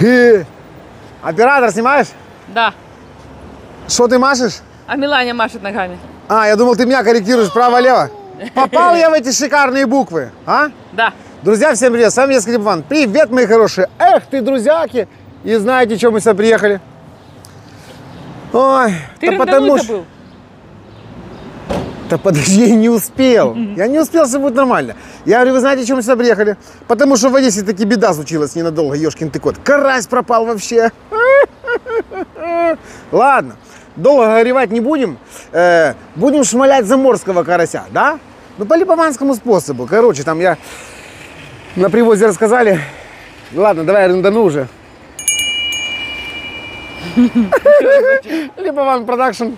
И... Оператор, снимаешь? Да. Что ты машешь? А Миланя машет ногами. А, я думал, ты меня корректируешь право-лево. Попал я в эти шикарные буквы, а? Да. Друзья, всем привет, с вами я Скрипван. Привет, мои хорошие. Эх ты, друзьяки. И знаете, что мы сюда приехали? Ой, Ты да потому что... был. Да подожди, я не успел. Я не успел, все будет нормально. Я говорю, вы знаете, зачем мы сюда приехали? Потому что в Одессе таки беда случилась ненадолго, ешкин ты кот. Карась пропал вообще. Ладно, долго горевать не будем. Э, будем шмалять заморского карася, да? Ну, по липованскому способу. Короче, там я на привозе рассказали. Ладно, давай рындану уже. Липован Production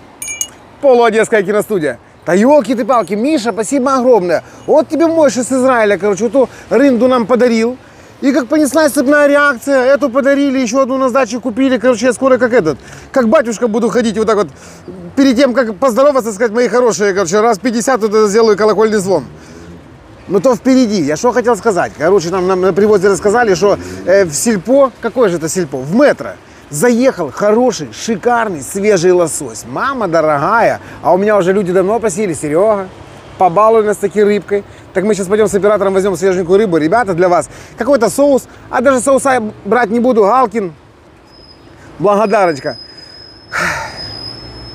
полуодесская киностудия. Да елки ты палки, Миша, спасибо огромное. Вот тебе мощь из Израиля, короче, вот эту рынду нам подарил. И как понеслась цепная реакция, эту подарили, еще одну на сдаче купили. Короче, я скоро как этот, как батюшка буду ходить вот так вот. Перед тем, как поздороваться, сказать, мои хорошие, короче, раз 50 тут это сделаю колокольный звон. Ну то впереди. Я что хотел сказать? Короче, нам, нам на привозе рассказали, что э, в сельпо, какое же это сельпо? В метро заехал хороший, шикарный, свежий лосось. Мама дорогая, а у меня уже люди давно просили, Серега, побалуй нас таки рыбкой. Так мы сейчас пойдем с оператором возьмем свеженькую рыбу. Ребята, для вас какой-то соус, а даже соуса я брать не буду. Галкин, благодарочка.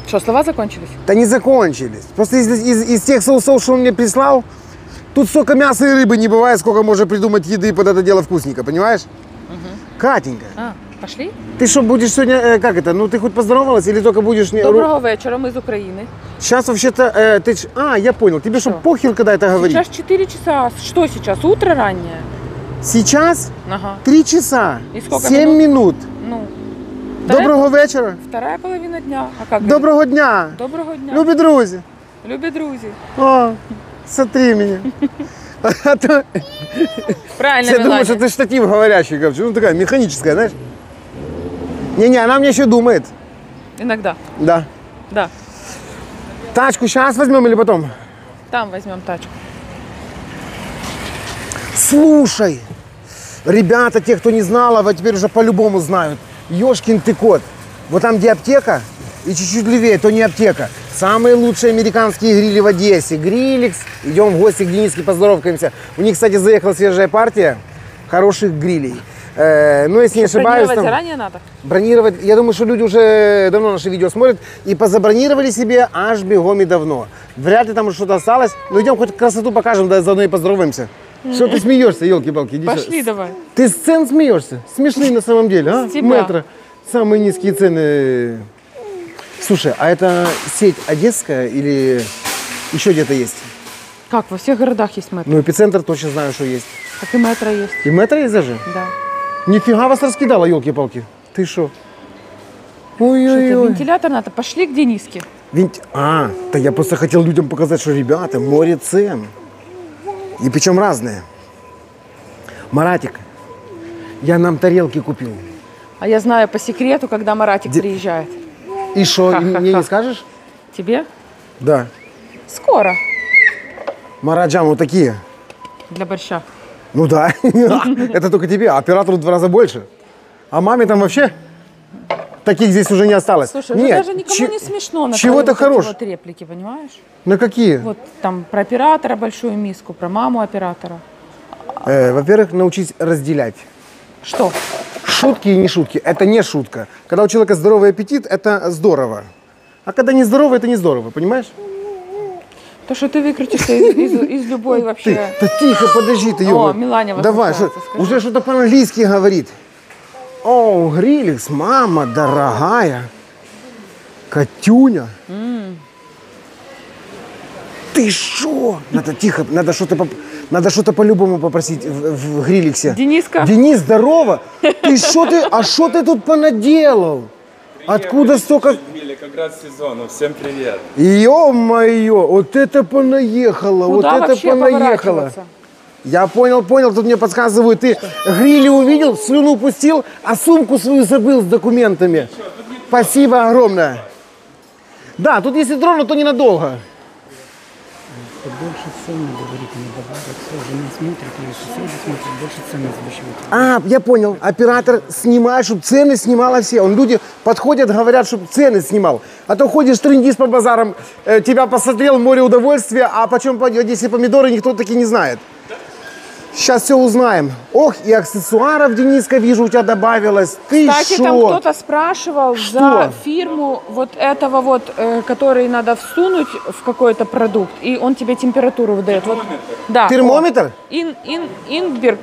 Что, слова закончились? Да не закончились. Просто из, из- из тех соусов, что он мне прислал, тут столько мяса и рыбы не бывает, сколько можно придумать еды под это дело вкусненько, понимаешь? Катенька, А, пошли? ты что, будешь сегодня, э, как это, ну ты хоть поздоровалась или только будешь... Не... Доброго вечера, мы из Украины. Сейчас вообще-то, э, ты... ж- А, я понял, тебе что, Что? похер, когда это говорить? Сейчас 4 часа. Что сейчас? Утро раннее? Сейчас Ага. 3 часа, И сколько 7 минут. Ну. Вторая, Доброго вечора. вторая половина дня. А как? говорить? Доброго дня. Доброго дня. Любі друзі. Любі друзі. О, смотри меня. А то Правильно, Я думаю, Миланя. что ты штатив говорящий, короче. Ну, такая механическая, знаешь? Не-не, она мне еще думает. Иногда. Да. Да. Тачку сейчас возьмем или потом? Там возьмем тачку. Слушай, ребята, те, кто не знал, а вот теперь уже по-любому знают. Ёшкин ты кот. Вот там, где аптека, и чуть-чуть левее, то не аптека. Самые лучшие американские грили в Одессе. Гриликс. Идем в гости к Дениске, поздоровкаемся. У них, кстати, заехала свежая партия хороших грилей. Э, ну, если не ошибаюсь, Бронировать там- заранее надо? Бронировать, я думаю, что люди уже давно наши видео смотрят и позабронировали себе аж бегом и давно. Вряд ли там что-то осталось. Ну идем хоть красоту покажем, да заодно и поздороваемся. Что ты смеешься, елки-палки? Пошли давай. Ты с цен смеешься? Смешные на самом деле, а? Метро. Самые низкие цены. Слушай, а это сеть одесская или еще где-то есть? Как, во всех городах есть метро. Ну, эпицентр точно знаю, что есть. Как и метро есть. И метро есть даже? Да. Нифига вас раскидала, елки-палки. Ты что? Ой-ой-ой. вентилятор надо. Пошли к Дениске. Винт- А, да я просто хотел людям показать, что, ребята, море цен. И причем разные. Маратик, я нам тарелки купил. А я знаю по секрету, когда Маратик Де- приезжает. И что, мне не скажешь? Тебе? Да. Скоро. Мараджан вот такие. Для борща. Ну да, это только тебе, а оператору в два раза больше. А маме там вообще таких здесь уже не осталось. Слушай, Нет, даже никому че- не смешно на Чего-то вот хорош. вот реплики, понимаешь? На какие? Вот там про оператора большую миску, про маму оператора. Э, во-первых, научись разделять. Что? Шутки и не шутки. Это не шутка. Когда у человека здоровый аппетит, это здорово. А когда не здорово, это не здорово, понимаешь? То, что ты выкрутишься из, из- из любой Ты, вообще... да тихо, подожди ты, ёба. Миланя Давай, что, возмущается, скажи. уже что-то по-английски говорит. О, Гриликс, мама дорогая. Катюня. Ты что? Надо тихо, надо что-то поп- надо что-то по-любому попросить в, в Гриликсе. Дениска. Денис, здорово. Ты что ты, а что ты тут понаделал? Откуда столько... Грили, как раз сезону. Всем привет. Ё-моё, вот это понаехало, вот Куда это вообще понаехало. поворачиваться? Я понял, понял, тут мне подсказывают, ты грили увидел, слюну пустил, а сумку свою забыл с документами. Спасибо огромное. Да, тут если трону, то ненадолго. Больше цены, говорит, не добавят. Все, жена смотрит, и соседи смотрят, больше цены завышивают. А, я понял. Оператор снимает, чтобы цены снимала все. Он люди подходят, говорят, чтобы цены снимал. А то ходишь, трындишь по базарам, э, тебя посмотрел, море удовольствия, а почем по Одессе помидоры никто таки не знает. Сейчас все узнаем. Ох, и аксессуаров, Дениска, вижу, у тебя добавилось. Ты Кстати, шо? там кто-то спрашивал за фирму вот этого вот, э, который надо всунуть в какой-то продукт, и он тебе температуру выдает. Вот, да. Термометр? Ин, ин, Инберг.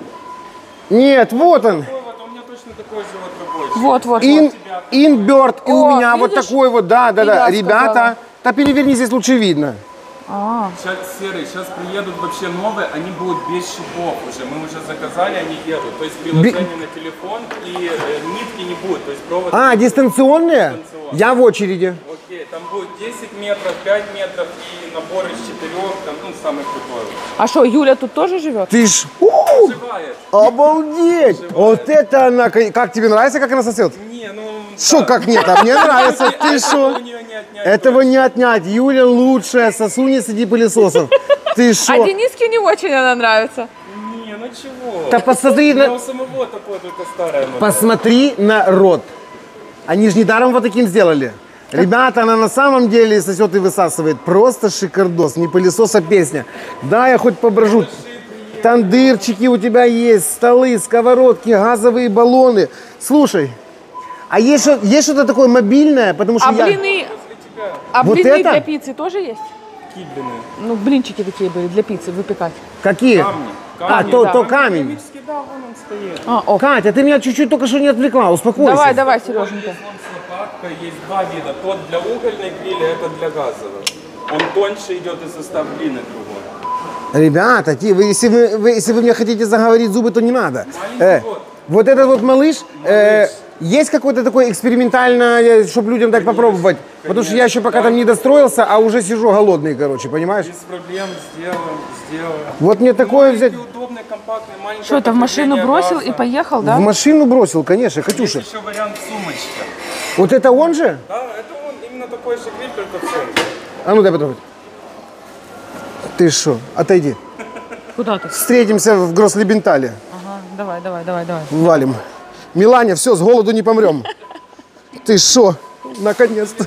Нет, вот он. Вот у меня точно такой же вот. Вот, вот, Ин, вот. инберт. И у меня вот видишь? такой вот, да, да, И да. Ребята, сказала. да переверни, здесь лучше видно. А, Сейчас серый, сейчас приедут вообще новые, они будут без шипов уже. Мы уже заказали, они едут. То есть приложение на телефон и э, нитки не будет. То есть провод. А, дистанционные? Дистанционные. Я в очереди. Окей, там будет 10 метров, 5 метров и набор из четырех, там, ну, самый крутой. а что, Юля тут тоже живет? Ты ж... У, Живает. обалдеть! Вот это она... Как тебе нравится, как она сосет? Не, Что, как нет? А мне нравится. Ты что? Этого не отнять. Юля лучшая, сосуни среди пылесосов. Ты А что? Дениске не очень она нравится. Не, ну чего? Да посмотри на... у самого такое, только старое. Посмотри на рот. Они же недаром вот таким сделали. Ребята, она на самом деле сосет и высасывает. Просто шикардос. Не пылесос, а песня. Да, я хоть поброжу. Тандырчики у тебя есть, столы, сковородки, газовые баллоны. Слушай, а есть, что- есть что-то такое мобильное? Потому что А я... блины, а Вот блины это? для пиццы тоже есть? Какие блины? Ну, блинчики такие были для пиццы выпекать. Какие? Камни. А, Камни, то, да. то камень. Да, вон он стоит. А, о, Катя, ты меня чуть-чуть только что не отвлекла, успокойся. давай, давай, Сереженька. Есть вон с лопаткой, есть два вида. Тот для угольной гриля, это для газового. Он тоньше идет и состав глины другой. Ребята, ти- вы, если, вы, вы- если вы мне хотите заговорить зубы, то не надо. Э, вот. вот этот вот малыш, э, есть какой-то такой экспериментально, чтобы людям так попробовать? Потому что я еще пока там не достроился, а уже сижу голодный, короче, понимаешь? Без проблем сделаем, сделаем. Вот мне такое взять. Удобный, компактный, Что, это в машину бросил газа. и поехал, В да? машину бросил, конечно, Катюша. Есть еще вариант сумочки. Вот это он же? Да, это он именно такой же гриль, только в центре. А ну дай потрогать. Ты что, отойди. Куда ты? Встретимся в Грослебентале. Ага, давай, давай, давай, давай. Валим. Миланя, все, с голоду не помрем. Ты что? Наконец-то.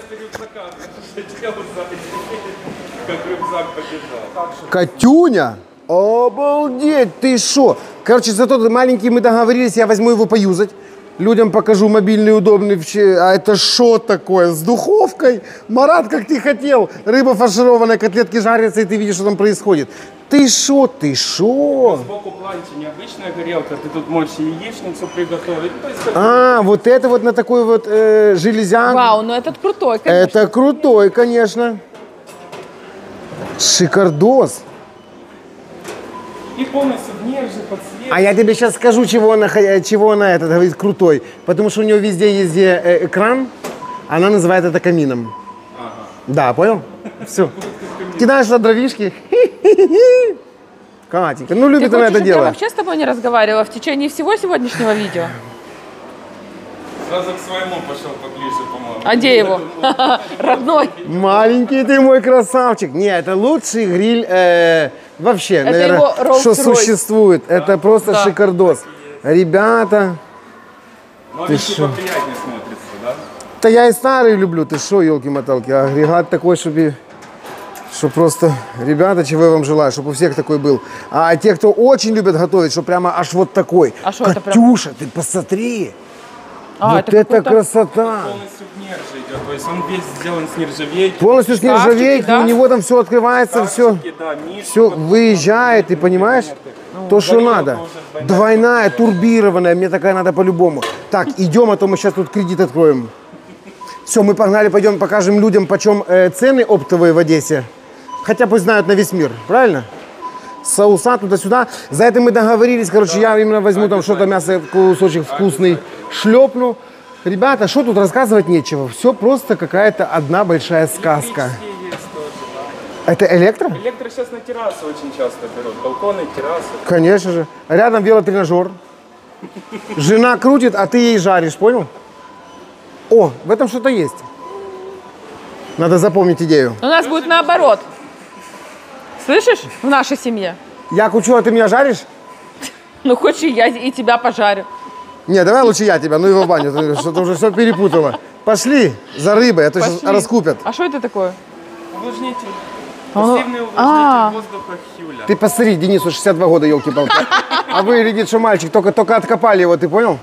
Катюня? Обалдеть, ты что? Короче, зато ты маленький мы договорились, я возьму его поюзать. Людям покажу мобильный, удобный. А это что такое? С духовкой? Марат, как ты хотел. Рыба фаршированная, котлетки жарятся, и ты видишь, что там происходит. Ты что, ты что? Сбоку планчи необычная горелка, ты тут можешь и яичницу приготовить. Ну, есть, А, вот это вот на такой вот э, железяк. Вау, ну этот крутой, конечно. Это крутой, конечно. Шикардос. И полностью в нержи, подсветка. А я тебе сейчас скажу, чего она, чего она этот говорит крутой. Потому что у нее везде есть э, экран, она называет это камином. Да, понял? Все. Кидаешь на дровишки. Катенька, ну Ты любит она это чтобы я дело. вообще с тобой не разговаривала в течение всего сегодняшнего видео? Сразу к своему пошел поближе, по-моему. А где его? Родной. Маленький ты мой красавчик. Не, это лучший гриль э, вообще, наверное, его что существует. Это просто Да. шикардос. Ребята, Новенький поприятнее смотрится, да? Да я и старый люблю, ты что, елки-моталки, агрегат такой, чтобы, что просто, ребята, чего я вам желаю, чтобы у всех такой был. А те, кто очень любит готовить, что прямо аж вот такой. А что это прям? Катюша, ты посмотри, А, вот это, какой-то- красота. Полностью в нержи идет, то есть он весь сделан с нержавейки. Полностью с нержавейки, да? у него там все открывается, все, Шкафчики, да, мишки, все выезжает, ты понимаешь? То, что надо. двойная. Двойная, турбированная, мне такая надо по-любому. Так, идем, а то мы сейчас тут кредит откроем. Все, мы погнали, пойдем покажем людям, почем э, цены оптовые в Одессе. Хотя пусть знают на весь мир, правильно? Соуса туда-сюда. За это мы договорились. Короче, я именно возьму там что-то мясо, кусочек вкусный, шлепну. Ребята, что тут рассказывать нечего. Все просто какая-то одна большая сказка. Да. Это электро? Электро сейчас на террасу очень часто берут. Балконы, террасы. Конечно же. Рядом велотренажер. Жена крутит, а ты ей жаришь, понял? О, в этом что-то есть. Надо запомнить идею. У нас будет наоборот. Слышишь? В нашей семье. Я кучу, а ты меня жаришь? Ну, хочешь, и я и тебя пожарю. Не, давай лучше я тебя, ну его в баню, ты что-то уже все перепутала. Пошли за рыбой, а то сейчас Пошли. раскупят. А что это такое? Увлажнитель. Оно- Пассивный увлажнитель А. воздуха Хюля. Ты посмотри, Денису 62 года, елки-палки. А выглядит, что мальчик, только, только откопали его, ты понял?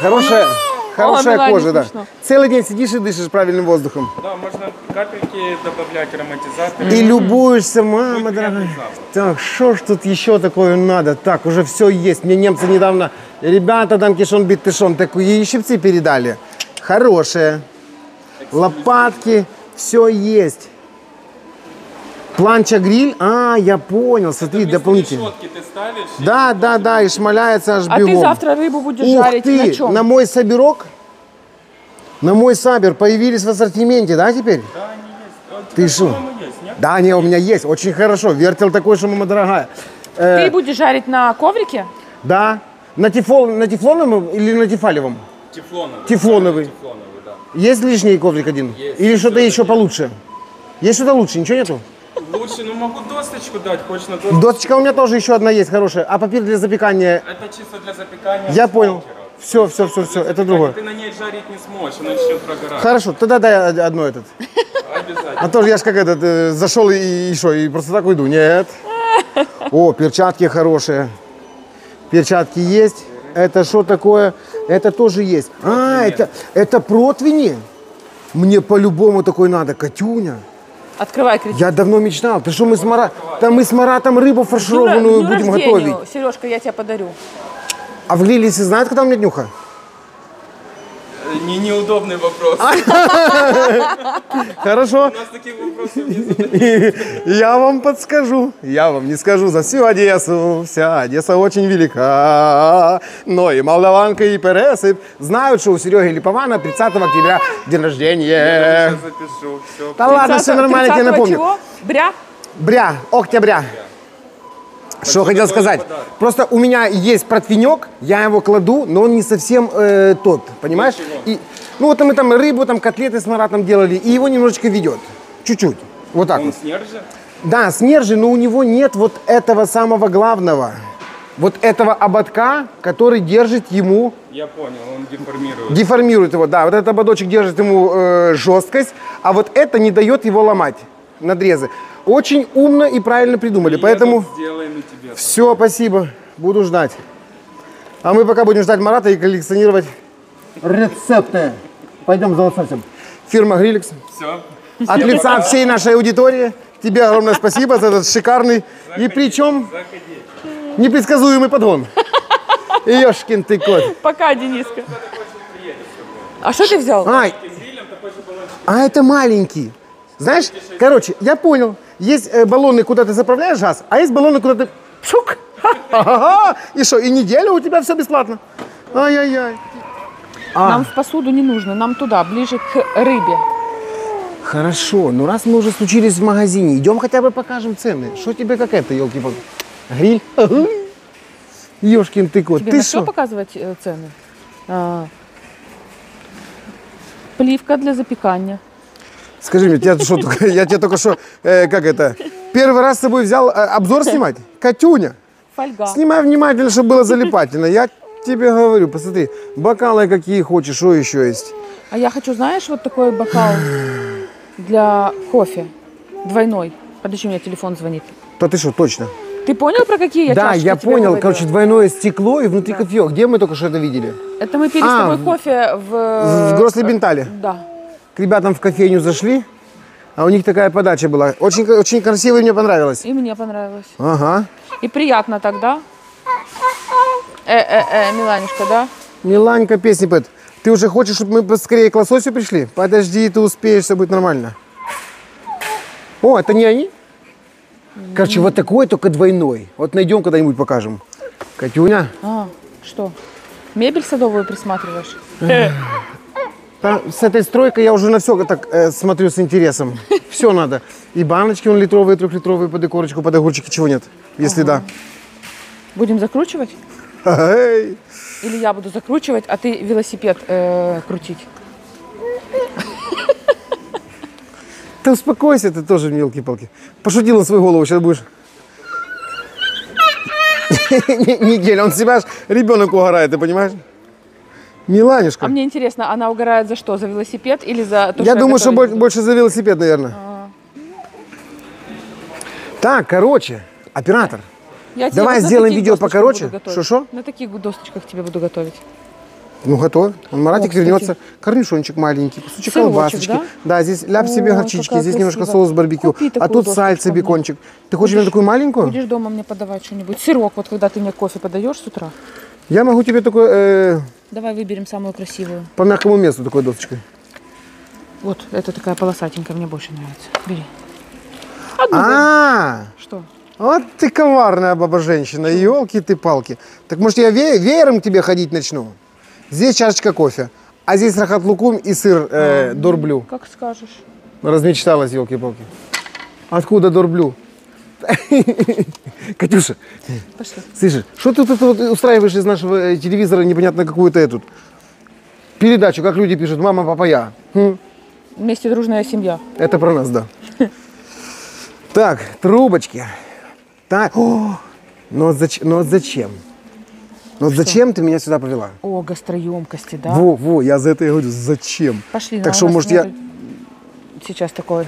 Хорошая, хорошая Милане кожа, да. смешно. Целый день сидишь и дышишь правильным воздухом. Да, можно капельки добавлять, ароматизаторы. И любуешься, мама Будет дорогая. Так, что ж тут еще такое надо? Так, уже все есть. Мне немцы недавно, ребята, там кишон бит тышон, такие щипцы передали. Хорошие. Лопатки, все есть. Планча гриль, а, я понял, смотри, Вместо дополнительно. ты ставишь. и Да, да, да, и шмаляется аж А бегом. ты завтра рыбу будешь Ух жарить ты, на чем? на мой саберок, на мой сабер появились в ассортименте, да, теперь? Да, они есть. А Ты нет? Да, не, у меня есть, очень хорошо. Вертел такой, что мама дорогая. Э, Ты будешь жарить на коврике? Да. На, тефол, на тефлоновом или на тефалевом? Тефлоновый. Тефлоновый. Тефлоновый, да. Есть лишний коврик один? Есть. Или что-то еще получше? Есть что-то лучше? Ничего нету? Лучше, ну могу досточку дать, хочешь на досточку. Досочка у меня тоже еще одна есть хорошая. А папир для запекания? Это чисто для запекания. Я понял. Все, все, все, все, это другое. Ты на ней жарить не сможешь, она еще прогорает. Хорошо, тогда дай одно этот. Обязательно. А то же я ж как этот, э, зашел и, и что, и просто так уйду? Нет. О, перчатки хорошие. Перчатки есть. Это что такое? Это тоже есть. А, это, это противни? Мне по-любому такой надо. Катюня. Открывай кричи. Я давно мечтал. Ты что, мы с, Мара... Там мы с Маратом рыбу фаршированную будем готовить. Сережка, я тебе подарю. А в Лилисе знают, когда у меня днюха? Не, неудобный вопрос. Хорошо. У нас таких вопросов не задают. Я вам подскажу, я вам не скажу за всю Одессу. Вся Одесса очень велика. Но и молдаванка, и пересып знают, что у Сереги Липована 30 октября день Я рождения. сейчас запишу. Все. Да ладно, все нормально, я тебе 30-го напомню. Бря? Бря, октября. Что хотел сказать? подарок. Просто у меня есть противенек, я его кладу, но он не совсем э, тот, понимаешь? И, ну вот мы там рыбу, там котлеты с Маратом делали, и его немножечко ведет. Чуть-чуть. Вот так Он вот. с нержи? Да, с нержи, но у него нет вот этого самого главного. Вот этого ободка, который держит ему, Я понял, он деформирует. деформирует его. Да, вот этот ободочек держит ему э, жесткость, а вот это не дает его ломать, надрезы. Очень умно и правильно придумали, поэтому... Приедут, Сделаем и тебе. Все, спасибо. Буду ждать. А мы пока будем ждать Марата и коллекционировать рецепты. Пойдем за лососем. Фирма Гриликс. Все. От лица всей нашей аудитории тебе огромное спасибо за этот шикарный и причем Заходи. непредсказуемый подгон. Ешкин ты кот. Пока, Дениска. А что ты взял? Ай, а это маленький. Знаешь, короче, я понял. Есть э, баллоны, куда ты заправляешь газ, а есть баллоны, куда ты... Шук! Ха-ха-ха! И что, и неделю у тебя все бесплатно? Ай-яй-яй. Нам в посуду не нужно, нам туда, ближе к рыбе. Хорошо, ну раз мы уже случились в магазине, идем хотя бы покажем цены. Что тебе как это, елки палки Гриль? Ешкин ты кот, Тебе ты что показывать э, цены? А, Плівка для запекания. Скажи мне, тебя что, я тебе только что, э, как это, первый раз с собой взял э, обзор снимать? Катюня, Фольга. снимай внимательно, чтобы было залипательно. Я тебе говорю, посмотри, бокалы какие хочешь, что еще есть. А я хочу, знаешь, вот такой бокал для кофе. Двойной. Подожди, у меня телефон звонит. Да ты что, точно? Ты понял, про какие я да, чашки я тебе понял, говорила? короче, двойное стекло и внутри кофеек. Где мы только что это видели? Это мы пили А, с тобой кофе в... В Грослебентале. Да. К ребятам в кофейню зашли, а у них такая подача была. Очень, очень красиво, и мне понравилось. И мне понравилось. Ага. И приятно тогда. Э-э-э, Миланюшка, да? Миланька песни поет. Ты уже хочешь, чтобы мы поскорее к лососю пришли? Подожди, ты успеешь, все будет нормально. О, это не они? Короче, вот такой, только двойной. Вот найдем когда-нибудь покажем. Катюня, А, что? Мебель садовую присматриваешь? Та- с этой стройкой я уже на все так э, смотрю с интересом. Все надо. И баночки он литровые, трехлитровые под декорочку, под огурчики, чего нет, если да. Будем закручивать? Эй. Или я буду закручивать, а ты велосипед э, крутить? Да успокойся ты тоже, мелкий-палки. Пошутил на свою голову, сейчас будешь... Не- Неделя, он себя аж ребенок угорает, ты понимаешь? Миланюшка. А мне интересно, она угорает за что? За велосипед или за то, Я что думаю, что готовить боль- буду? больше за велосипед, наверное. Так, короче, оператор. Я Давай сделаем видео покороче. Шо-шо? На таких досточках тебе буду готовить. Ну, готов. Он Маратик О, вернется. Корнишончик маленький, кусочек Сырочек, колбасочки. да? здесь ляп себе Ой, горчички, здесь немножко красивая. соус барбекю. А тут сальце, бекончик. Ты хочешь мне такую маленькую? Будешь дома мне подавать что-нибудь. Сырок, вот когда ты мне кофе подаешь с утра. Я могу тебе такой э, Давай выберем самую красивую. по мягкому месту такой досточкой. Вот, это такая полосатенькая, мне больше нравится. Бери. Одну выбери. А, Что? вот ты коварная баба-женщина, елки ты палки. Так может я ве- веером к тебе ходить начну? Здесь чашечка кофе, а здесь рахат лукум и сыр э, дорблю. Как скажешь. Размечталась, елки-палки. Откуда дорблю? Катюша, Пошли. слышишь, что ты тут вот устраиваешь из нашего э, телевизора непонятно какую-то эту передачу, как люди пишут, мама, папа, я. Хм, Вместе дружная семья. Это про нас, да. Так, трубочки. Так, о, зачем? Ну вот зачем? Ну вот зачем ты меня сюда повела? О, гастроемкости, да? Во, во, я за это и говорю, зачем? Пошли. Так ну, что, может, я... Сейчас такой.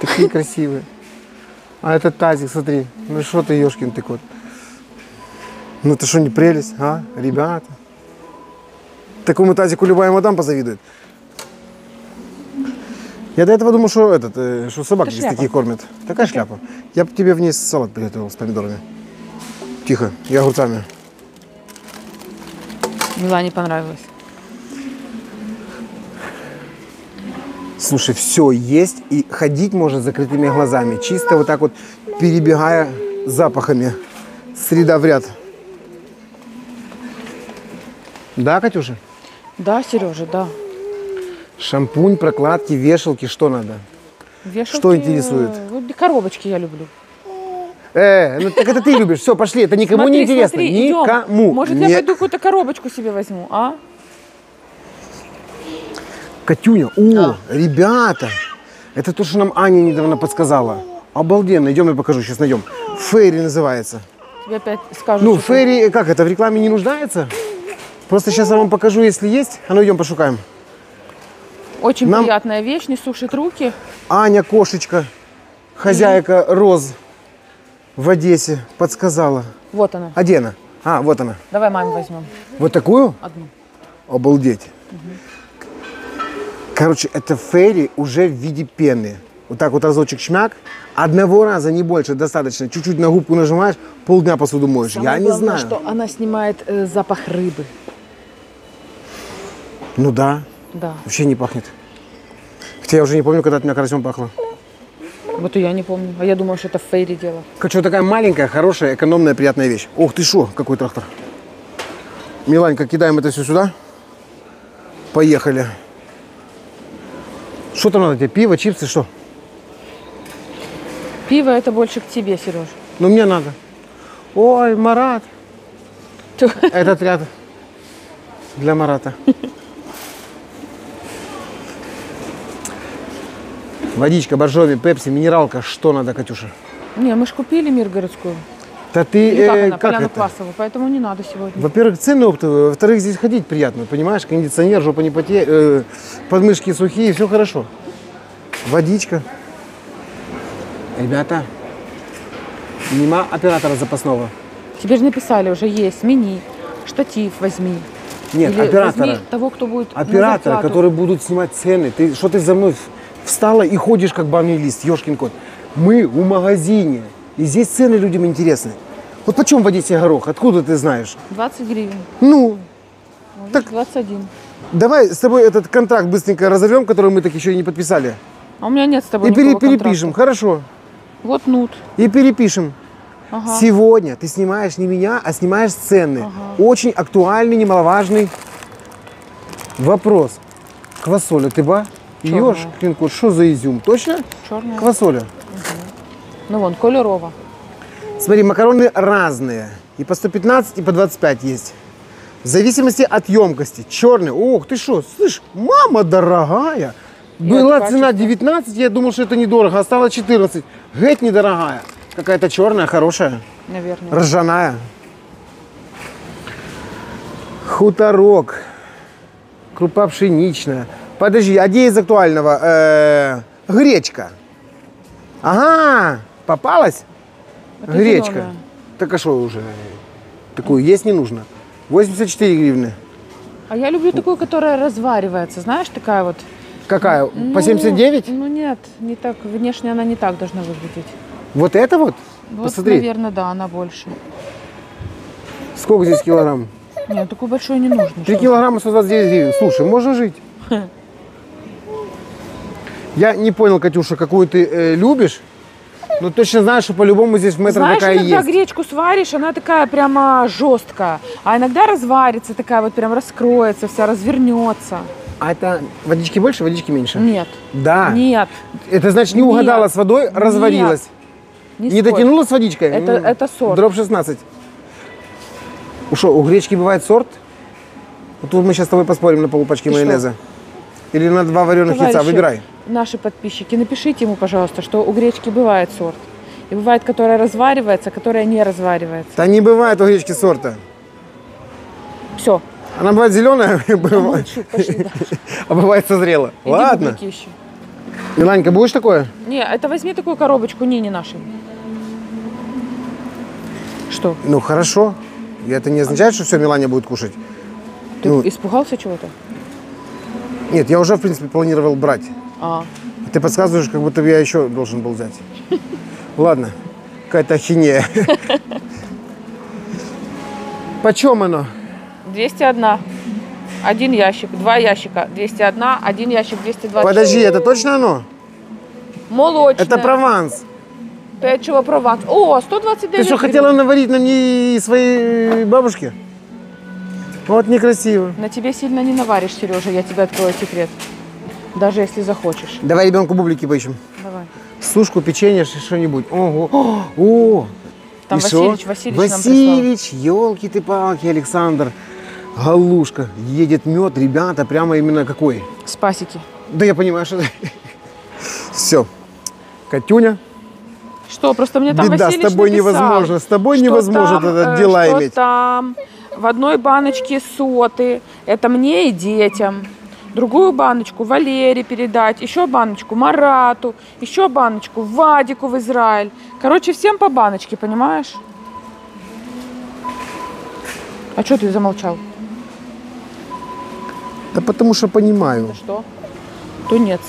Такие красивые. А это тазик, смотри. Ну что ты, ешкин ты кот. Ну это что, не прелесть, а, ребята? Такому тазику любая мадам позавидует. Я до этого думал, что этот, э, что собак Это здесь шляпа. такие кормят. Такая шляпа. Я бы тебе вниз салат приготовил с помидорами. Тихо, и огурцами. Милане понравилось. Слушай, все есть, и ходить можно с закрытыми глазами. Чисто вот так вот, перебегая запахами. Среда в ряд. Да, Катюша? Да, Сережа, да. Шампунь, прокладки, вешалки, что надо? Вешалки, Что интересует? э, коробочки я люблю. Э, ну так это ты любишь. Все, пошли, это никому Смотри, не интересно. смотри, идем. Никому. Может, Не- я пойду какую-то коробочку себе возьму, а? Катюня, о, ребята, это то, что нам Аня недавно подсказала. Обалденно, идем, я покажу, сейчас найдем. Фейри называется. Тебе опять скажут, Ну, что ты- фейри, э, как это, в рекламе не нуждается? Просто сейчас я вам покажу, если есть. А ну, идем пошукаем. Очень нам- приятная вещь, не сушит руки. Аня, кошечка, хозяйка роз в Одессе, подсказала. Вот она. А где она? А, вот она. Давай маме возьмем Вот такую? одну. Обалдеть. Короче, это фейри уже в виде пены. Вот так вот разочек шмяк. Одного раза, не больше, достаточно. Чуть-чуть на губку нажимаешь, полдня посуду моешь. Самое Я не главное, знаю. что она снимает э, запах рыбы. Ну да, Да. вообще не пахнет. Хотя я уже не помню, когда от меня карасем пахло. Вот и я не помню. А я думаю, что это в Фейре дело. Короче, вот такая маленькая, хорошая, экономная, приятная вещь. Ох ты шо, какой трактор. Миланька, кидаем это все сюда. Поехали. Что там надо тебе? Пиво, чипсы, что? Пиво это больше к тебе, Сереж. Ну, мне надо. Ой, Марат. Этот ряд для Марата. Водичка, боржоми, пепси, минералка. Что надо, Катюша? Не, мы ж купили мир городскую. Да ты, э, она, как это? Квасову, поэтому не надо сегодня. Во-первых, цены оптовые, во-вторых, здесь ходить приятно, понимаешь? Кондиционер, жопа не потеет, э, подмышки сухие, все хорошо. Водичка. Ребята, нема оператора запасного. Тебе же написали уже есть, смени, штатив возьми. Нет, Или оператора. возьми того, кто будет Оператора, которые будут снимать цены. Ты что ты за мной встала и ходишь как банный лист, ешкин кот. Мы в магазине, и здесь цены людям интересны. Вот почем в Одессе горох? Откуда ты знаешь? 20 гривен. Ну, Так. 21. давай с тобой этот контракт быстренько разорвем, который мы так еще и не подписали. А у меня нет с тобой И пере- перепишем, контракта. хорошо. Вот нут. И перепишем. Ага. Сегодня ты снимаешь не меня, а снимаешь цены. Очень актуальный, немаловажный вопрос. Квасоля, ты ба? Ёшкин кот, что за изюм? Точно? Черная. Квасоля. Ну вон, кольорова. Смотри, макароны разные. И по 115, и по 25 есть. В зависимости от емкости. Черный. Ох, ты что, слышь, мама дорогая. Была цена качества. 19, я думал, что это недорого, а стало 14. Геть недорогая. Какая-то черная, хорошая, Наверное. ржаная. Хуторок. Крупа пшеничная. Подожди, а где из актуального? Э, гречка. Ага, попалась? Это Гречка. зелёная. Так а что уже? Такую есть не нужно. 84 гривны. А я люблю такую, которая разваривается. Знаешь, такая вот. Какая? Ну, По 79? Ну нет, не так. Внешне она не так должна выглядеть. Вот это вот? Вот, Посмотри. наверное, да, она больше. Сколько здесь килограмм? Нет, такую большую не нужно. 3 что? килограмма 129 гривен. Слушай, можно жить. Я не понял, Катюша, какую ты э, любишь, но точно знаю, что по-любому здесь в метро Знаешь, такая иногда есть. гречку сваришь, она такая прямо жесткая, а иногда разварится, такая вот прям раскроется, вся развернется. А это водички больше, водички меньше? Нет, Да. нет, Это значит не угадала Нет. с водой, разварилась. не, Не спорь. дотянула с водичкой? Это- М, это сорт. Дроп 16. У что, у гречки бывает сорт? Вот тут мы сейчас с тобой поспорим на полупачки Ты что? Или на два вареных яйца, Товарищи, выбирай. Наши подписчики, напишите ему, пожалуйста, что у гречки бывает сорт. И бывает, которая разваривается, которая не разваривается. Да не бывает у гречки сорта. Все, Она бывает зеленая, бывает, пошли а бывает созрела. Иди Ладно. Миланька, будешь такое? Не, это возьми такую коробочку, не, не нашей. Что? Ну хорошо. Это не означает, что все Миланя будет кушать. Ты Ну. испугался чего-то? Нет, я уже, в принципе, планировал брать. А, Ты подсказываешь, как будто я еще должен был взять. Ладно, какая-то ахинея. Почем оно? 201. Один ящик, два ящика, 201, один ящик, 220. Подожди, это точно оно? Молочное. Это прованс. Печиво прованс. О, 129 Ты что, хотела наварить на мне своей бабушке? Вот некрасиво. На тебе сильно не наваришь, Сережа, я тебе открою секрет. Даже если захочешь. Давай ребенку бублики поищем. Давай. Сушку, печенье, что-нибудь. Ого. О, о. Там И шо? Васильич нам Васильевич, елки ты палки, Александр. Галушка. Едет мед, ребята, прямо именно какой. Спасики. Да я понимаю, что... Все. Катюня, Что, просто мне там Беда, с Василич тобой написал, невозможно, с тобой невозможно там, это э, дела что иметь. там в одной баночке соты, это мне и детям. Другую баночку Валере передать, еще баночку Марату, еще баночку Вадику в Израиль. Короче, всем по баночке, понимаешь? А что ты замолчал? Да потому что понимаю. Это что? Тунец.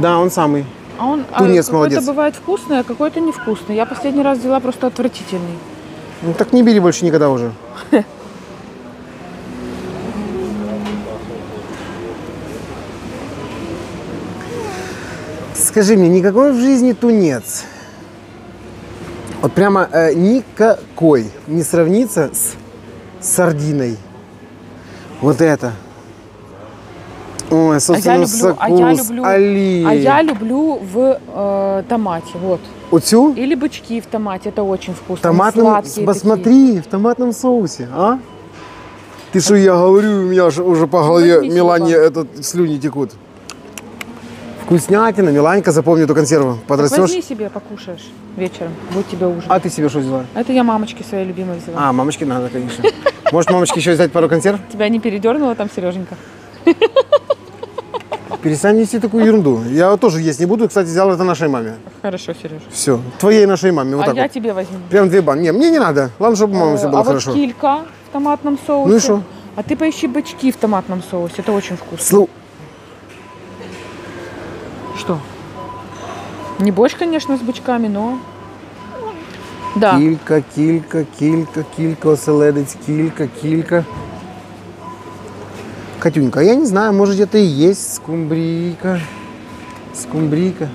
Да, он самый. А он а Тунец какой-то молодец. бывает вкусный, а какой-то невкусный. Я последний раз взяла просто отвратительный. Ну так не бери больше никогда уже. Скажи мне, никакой в жизни тунец? Вот прямо э, никакой не сравнится с сардиной. Вот это. Ой, А я люблю, а я люблю, а я люблю в э, томате, вот. Оцю? Или бычки в томате, это очень вкусно. Томатном, сладкие посмотри, в томатном соусе, а? Ты что, я говорю, у меня же уже по голове Возьми Милане этот, слюни текут. Вкуснятина, Миланька, запомни эту консерву. такие. Так Подрастешь. возьми себе, покушаешь вечером, будет тебе ужин. А ты себе что взяла? Это я мамочке своей любимой взяла. А, мамочке надо, конечно. Может, мамочке еще взять пару консерв? Тебя не передернула там, Сереженька? Перестань нести такую ерунду. Я вот тоже есть не буду. Кстати, взял это нашей маме. Хорошо, Сережа. Все. Твоей и нашей маме. Вот а так я вот. тебе возьму. Прям две бан. Не, мне не надо. Главное, чтобы мама все Э, было а хорошо. вот килька в томатном соусе. Ну и шо? А ты поищи бычки в томатном соусе, это очень вкусно. Слу... Что? Не борщ, конечно, с бычками, но... Да. Кілька, кілька, кілька, кілька, оселедець, кілька, кілька. Катюнька, я не знаю, может это и есть скумбрийка. Скумбрийка.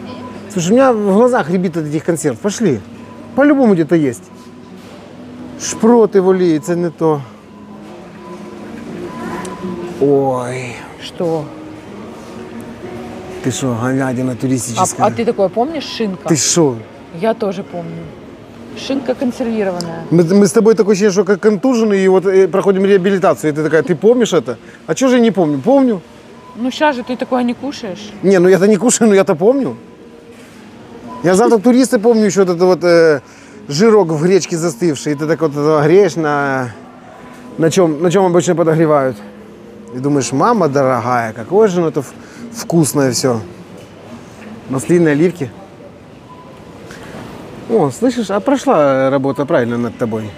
Слушай, у меня в глазах рябит от этих консерв. Пошли. По-любому где-то есть. Шпроти в олії, це не то. Ой, Что? ты что, говядина А, туристическая. а ты такое помнишь, шинка? Ты что? Я тоже помню. Шинка консервированная. Мы, мы с тобой такое ощущение, что как контуженные, и вот э, проходим реабилитацию. И ты такая, ты помнишь это? А что же я не помню? Помню. Ну, сейчас же ты такое не кушаешь. Не, ну я-то не кушаю, но я-то помню. Я завтра туристы помню еще вот это вот э, жирок в гречке застывший. И ты так вот это греешь на, на чем, на чем обычно подогревают. И думаешь, мама дорогая, какое же оно это вкусное все. Маслины, оливки. О, слышишь, а прошла работа правильно над тобой.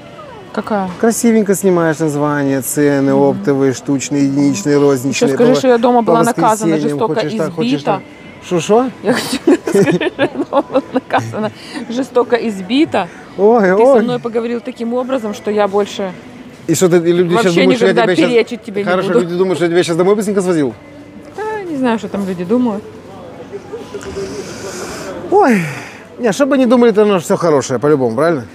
Какая? Красивенько снимаешь названия, цены, оптовые, штучные, единичные, розничные. Еще скажи, по- что я дома была наказана, жестоко Хочешь так, хочешь избита. так. Шо-шо? Я хочу сказать, что была наказана, жестоко избита. Ой, Ты со ой. мной поговорил таким образом, что я больше... И что ты, и люди Вообще сейчас думают, что я тебя сейчас... тебе не Хорошо, буду. люди думают, что я тебя сейчас домой быстренько свозил. Да, не знаю, что там люди думают. Ой, не, чтобы они думали, это все хорошее, по-любому, правильно?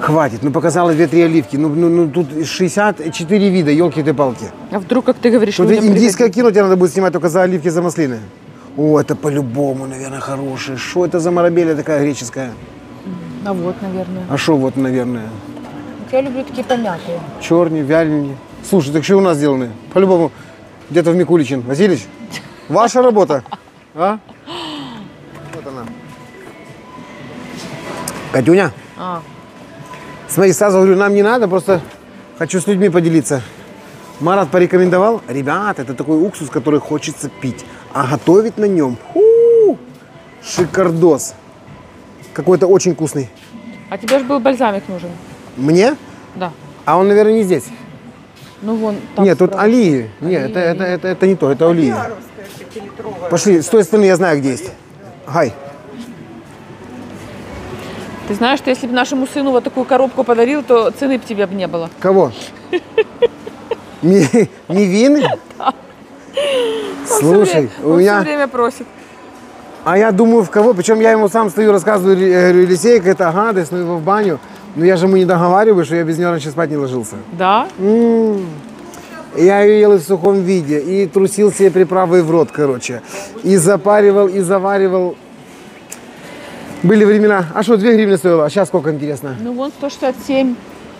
Хватит, ну показала две-три оливки, ну, ну, ну тут 64 вида, елки ты палки А вдруг, как ты говоришь, Что людям индийское пригодится? кино тебе надо будет снимать только за оливки, за маслины. О, это по-любому, наверное, хорошее. Что это за марабеля такая греческая? А вот, наверное. А что вот, наверное? Я люблю такие помятые. Черные, вяленые. Слушай, так что у нас сделаны? По-любому, где-то в Микуличин. Васильевич, ваша работа. А? Катюня, А, смотри, сразу говорю, нам не надо, просто хочу с людьми поделиться. Марат порекомендовал, ребят, это такой уксус, который хочется пить, а готовить на нем, ху, шикардос. Какой-то очень вкусный. а тебе же был бальзамик нужен. Мне? Да. А он, наверное, не здесь. Ну вон там. Нет, тут алии. Нет, это, это, это, это не то, это алии. Пошли, с той стороны я знаю, где есть. Гай. Ты знаешь, что если бы нашему сыну вот такую коробку подарил, то цены бы тебе бы не было. Кого? Мивины? Слушай, у Он все меня... время просит. А я думаю, в кого? Причем я ему сам стою, рассказываю, говорю, Елисейка, это гадость, ну его в баню. Но я же ему не договариваю, что я без нее раньше спать не ложился. Да? Я ее ел и в сухом виде, и трусил себе приправой в рот, короче. И запаривал, и заваривал. Были времена. А что, 2 гривны стоило? А сейчас сколько, интересно? Ну вон 167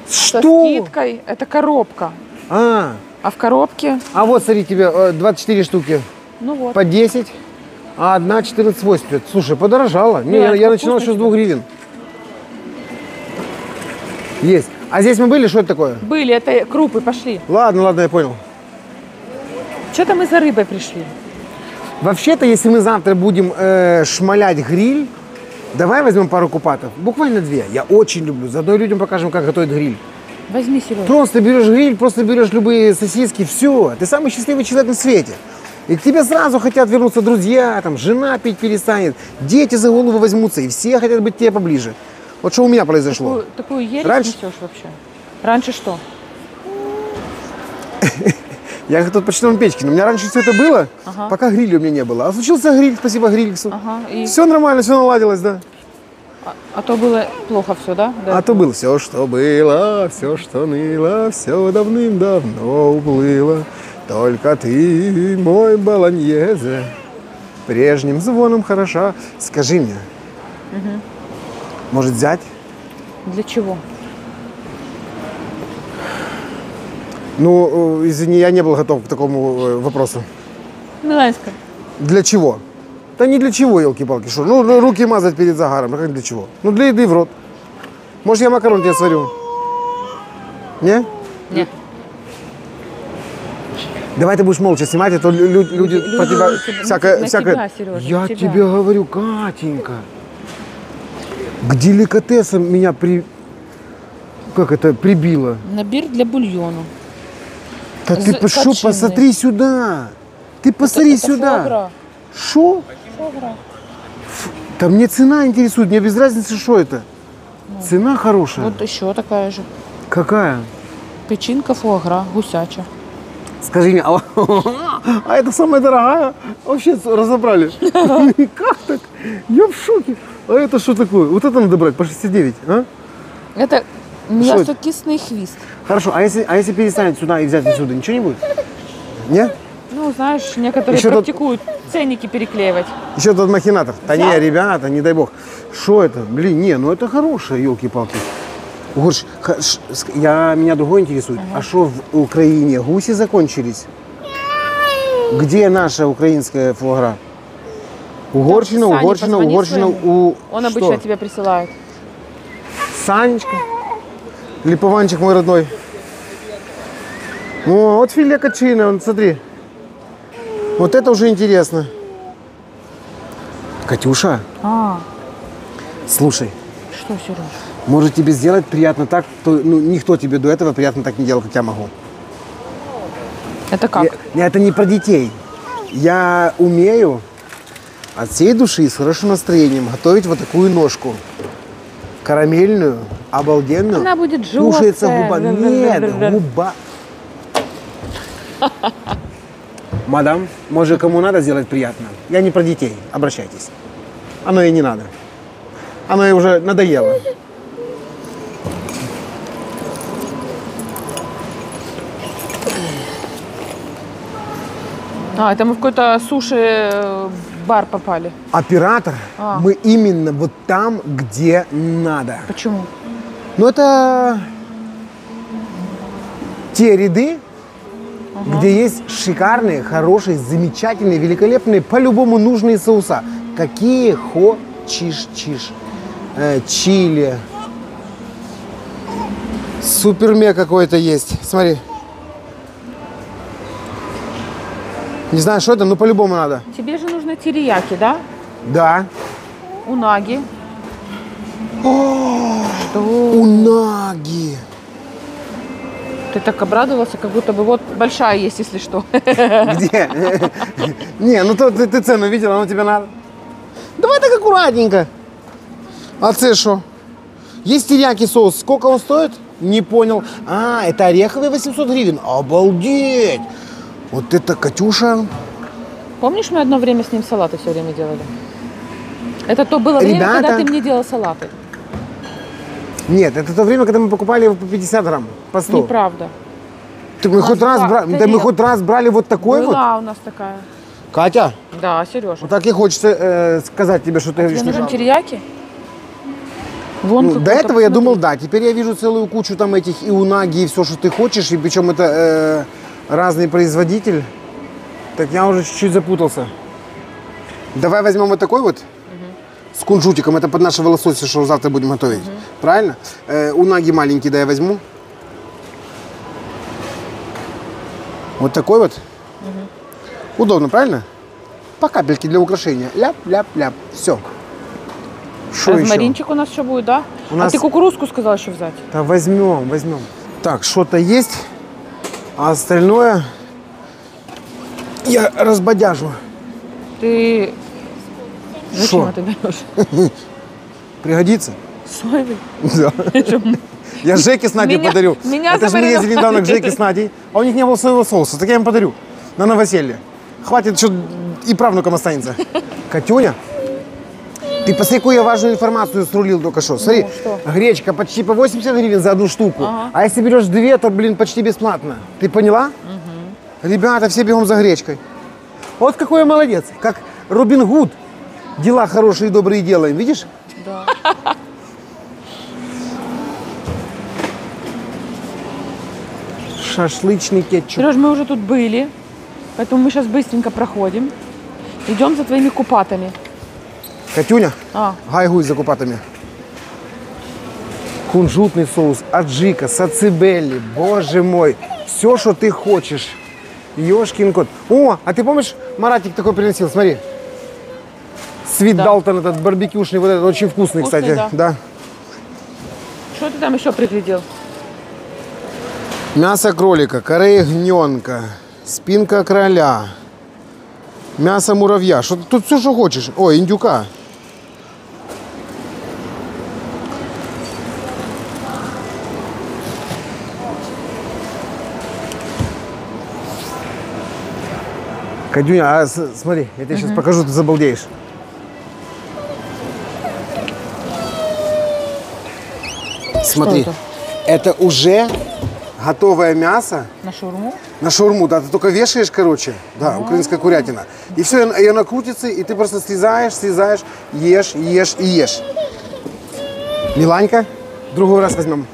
со Что? скидкой. Это коробка. А, А в коробке, а вот, смотри, тебе э, 24 штуки ну вот. по 10, а одна 14,80. Слушай, подорожало. Не, я, я начинал еще с 2 гривен. Есть. А здесь мы были? Что это такое? Были, это крупы, пошли. Ладно, ладно, я понял. Что-то мы за рыбой пришли. Вообще-то, если мы завтра будем э, шмалять гриль, давай возьмем пару купатов. Буквально две. Я очень люблю. Заодно людям покажем, как готовить гриль. Возьми, Сережа. Просто берешь гриль, просто берешь любые сосиски, все. Ты самый счастливый человек на свете. И к тебе сразу хотят вернуться друзья, там, жена пить перестанет, дети за голову возьмутся, и все хотят быть тебе поближе. Вот что у меня произошло. Такую, такую ересь Раньше- несешь вообще? Раньше что? Я почтовом печке. Но у меня раньше все это было, Ага. пока гриля у меня не было. А случился гриль, спасибо грильксу. Ага, и... Все нормально, все наладилось, да. А, а то было плохо все, да? Да. А то было все, что было, все, что ныло, все давным-давно уплыло. Только ты, мой баланьезе, прежним звоном хороша. Скажи мне, может взять? Для чего? Ну, э, извини, я не был готов к такому э, вопросу. Миланська. Для чего? Да не для чего, елки-палки, что? Ну, ну, руки мазать перед загаром, а как для чего? Ну, для еды в рот. Может, я макарон тебе сварю? Не? Нет. Давай ты будешь молча снимать, а то лю- лю- люди, люди про тебя всякое... на всякое... тебя, Сережа, я тебя. тебе говорю, Катенька, к деликатесам меня при... Как это, прибило? Набір для бульйону. Да ты пошел, посмотри сюда. Ты посмотри Это сюда. Что? Да мне цена интересует, мне без разницы, что это. Цена хорошая. Вот еще такая же. Какая? Печінка фуагра, гусяча. Скажи мне, а, а это самая дорогая? Вообще разобрали. Как так? Я в шоке. А это что такое? Вот это надо брать по 69, а? Это Що м'ясокисний хвіст. Хорошо, а если, а если перестанет сюда и взять отсюда, ничего не будет? Не? Ну, знаешь, некоторые Еще практикуют ценники переклеивать. Еще тот махинатор. Да не, ребята, не дай бог. Что это? Блин, не, ну это хорошее, елки-палки. Горш, я, меня другое интересует. А что в Украине? Гуси закончились? Где наша украинская флагра? Угорщина, Сане Угорщина, Угорщина, у... Он что? обычно тебе присылает. Санечка. Липованчик мой родной. О, вот филе качина, вон, смотри. Вот это уже интересно. Катюша, А, слушай, что, Сереж? может тебе сделать приятно так, то, ну, никто тебе до этого приятно так не делал, как я могу. Это как? Я- это не про детей. Я умею от всей души, с хорошим настроением готовить вот такую ножку. Карамельную, обалденную. Она будет Кушается жёсткая. губа. Нет, губа. Мадам, может, кому надо сделать приятно? Я не про детей, обращайтесь. Оно ей не надо. Оно ей уже надоело. А, это мы в какой-то суши-бар попали. Оператор, А. мы именно вот там, где надо. Почему? Ну, это те ряды, где есть шикарные, хорошие, замечательные, великолепные, по-любому нужные соуса. Какие хочешь, чиш. Э, чили. Суперме какой-то есть. Смотри. Не знаю, что это, но по-любому надо. Тебе же нужно терияки, да? Да. Унаги. Что? Унаги. Ты так обрадовался, как будто бы вот большая есть, если что. Где? Не, ну то ты, ты цену видела, оно тебе надо. Давай так аккуратненько. А це что? Есть терияки соус. Сколько он стоит? Не понял. А, это ореховый 800 гривен. Обалдеть! Вот это Катюша. Помнишь, мы одно время с ним салаты все время делали? Это то было время, Ребята. когда ты мне делал салаты. Нет, это то время, когда мы покупали его по 50 грамм, по 100. Неправда. Так мы хоть раз брали, да мы хоть раз брали вот такой вот. Была у нас такая. Катя, Да, Сережа. вот так и хочется э, сказать тебе, что ты Тебе говоришь. нужен терияки? Вон Ну, до этого я посмотри. думал, да. Теперь я вижу целую кучу там этих и унаги, и все, что ты хочешь. И причем это э, разный производитель. Так я уже чуть-чуть запутался. Давай возьмем вот такой вот. С кунжутиком. Это под наши лососи, что завтра будем готовить. Правильно? Э, унаги маленькие, да, я возьму. Вот такой вот. Удобно, правильно? По капельке для украшения. Ляп, ляп, ляп. Все. Что еще? Розмаринчик у нас еще будет, да? У А нас- ты кукурузку сказал еще взять? Да возьмем, возьмем. Так, что-то есть, а остальное я разбодяжу. Ты зачем Шо? это берешь? Пригодится? Соевый? Да. Я Жеке с Надей Меня- подарю. меня Это же мы ездили недавно к Жеке с Надей, а у них не было соевого соуса. Так я им подарю на новоселье. Хватит, что и правнукам останется. Катюня, ты посмотри, какую я важную информацию срулил только что. Смотри, Ну, что? гречка почти по 80 гривен за одну штуку. Ага. А если берешь две, то, блин, почти бесплатно. Ты поняла? Ребята, все бегом за гречкой. Вот какой я молодец. Как Робин Гуд. Дела хорошие и добрые делаем. Видишь? Да. Шашлычный кетчуп. Сереж, мы уже тут были, поэтому мы сейчас быстренько проходим. Идем за твоими купатами. Катюня, А, гайгуй за купатами. Кунжутный соус, аджика, сацибелли, боже мой. Все, что ты хочешь. Ёшкин кот. О, а ты помнишь, Маратик такой приносил, смотри. Свит Да. Далтон этот барбекюшный, вот этот очень вкусный, Вкусный, кстати. да. да. что ты там еще приглядел? Мясо кролика, корей ягненка, спинка кроля, мясо муравья. Что, тут все, что хочешь. Ой, индюка. Кадюня, а смотри, я тебе сейчас покажу, ты забалдеешь. Смотри, это? это уже готовое мясо На шаурму? на шаурму, да, ты только вешаешь, короче, да, украинская курятина. И все, и она крутится, и ты просто слезаешь, слезаешь, ешь, ешь и ешь. Миланька, другой раз возьмем.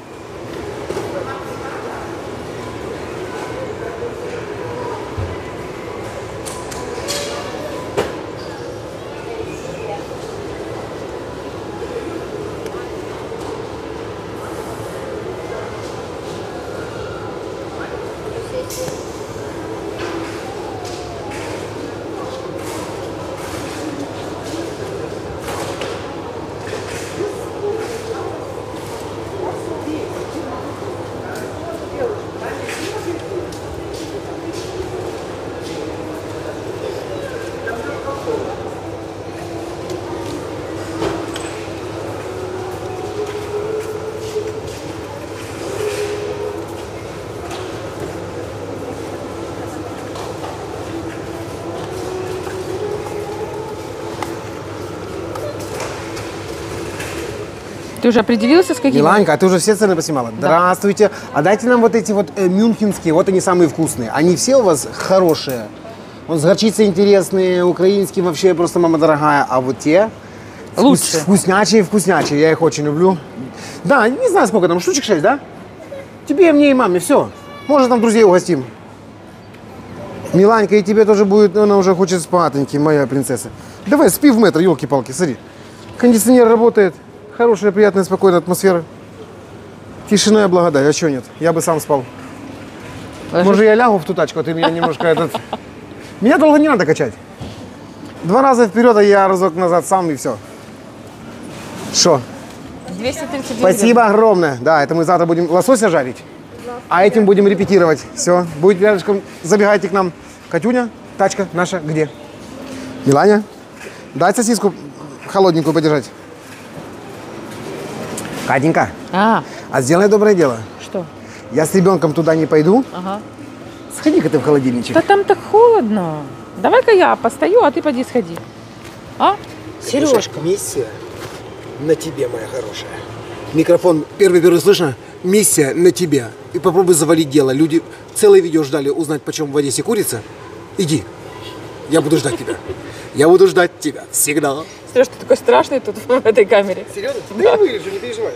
Ты уже определился с какими? Миланька, а ты уже все цены поснимала? Здравствуйте. А дайте нам вот эти вот э, мюнхенские, вот они самые вкусные. Они все у вас хорошие. Вот с горчицей интересные, украинские вообще просто мама дорогая. А вот те вкус- Лучше. вкуснячие, вкуснячие. Я их очень люблю. Да, не знаю сколько там, штучек 6, да? Тебе, мне и маме, все. Может, там друзей угостим. Миланька, и тебе тоже будет, она уже хочет спатеньки, моя принцесса. Давай, спи в метр, елки-палки, смотри. Кондиционер работает, хорошая, приятная, спокойная атмосфера. Тишина и благодать, а что нет? Я бы сам спал. Ложись. Может, я лягу в ту тачку, а ты меня немножко этот... Меня долго не надо качать. Два раза вперед, а я разок назад сам и все. Что? 239 Спасибо огромное. Да, это мы завтра будем лосося жарить. А этим будем репетировать. Все, будет рядышком. Забегайте к нам. Катюня, тачка наша где? Миланя, дай сосиску холодненькую подержать. Катенька, А, а сделай доброе дело. что? Я с ребенком туда не пойду. Ага. Сходи-ка ты в холодильничек. Да там так холодно. Давай-ка я постою, а ты поди сходи. А? Сережка. Миссия на тебе, моя хорошая. Микрофон первый-первый слышно? Миссия на тебе. И попробуй завалить дело. Люди целое видео ждали узнать, почем в Одессе курица. Иди. Я буду ждать тебя. Я буду ждать тебя. Всегда. Сереж, ты такой страшный тут в этой камере. Серьезно? Да я вырежу, не переживай.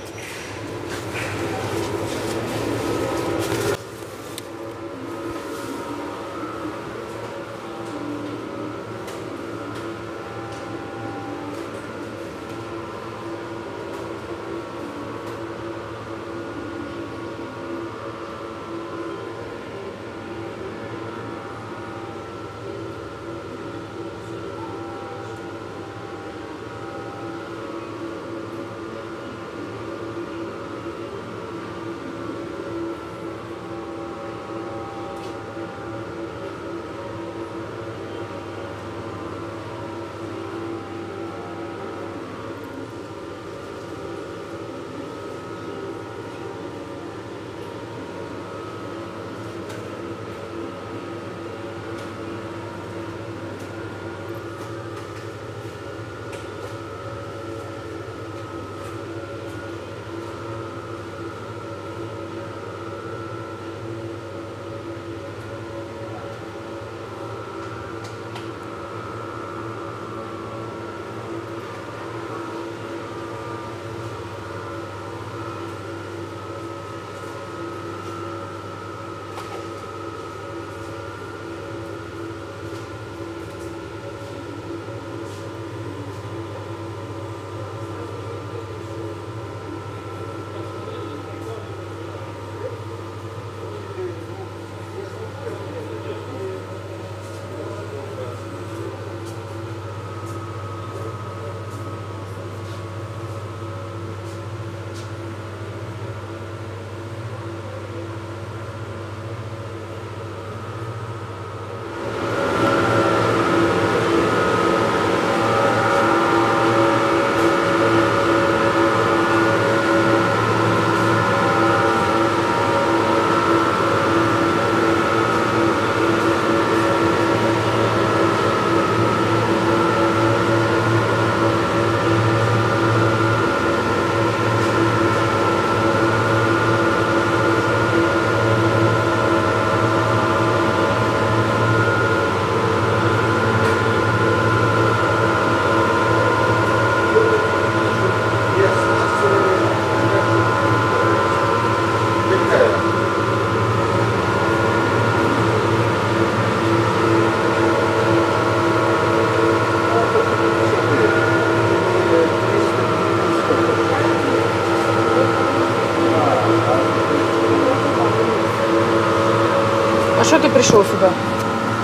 Пришел сюда?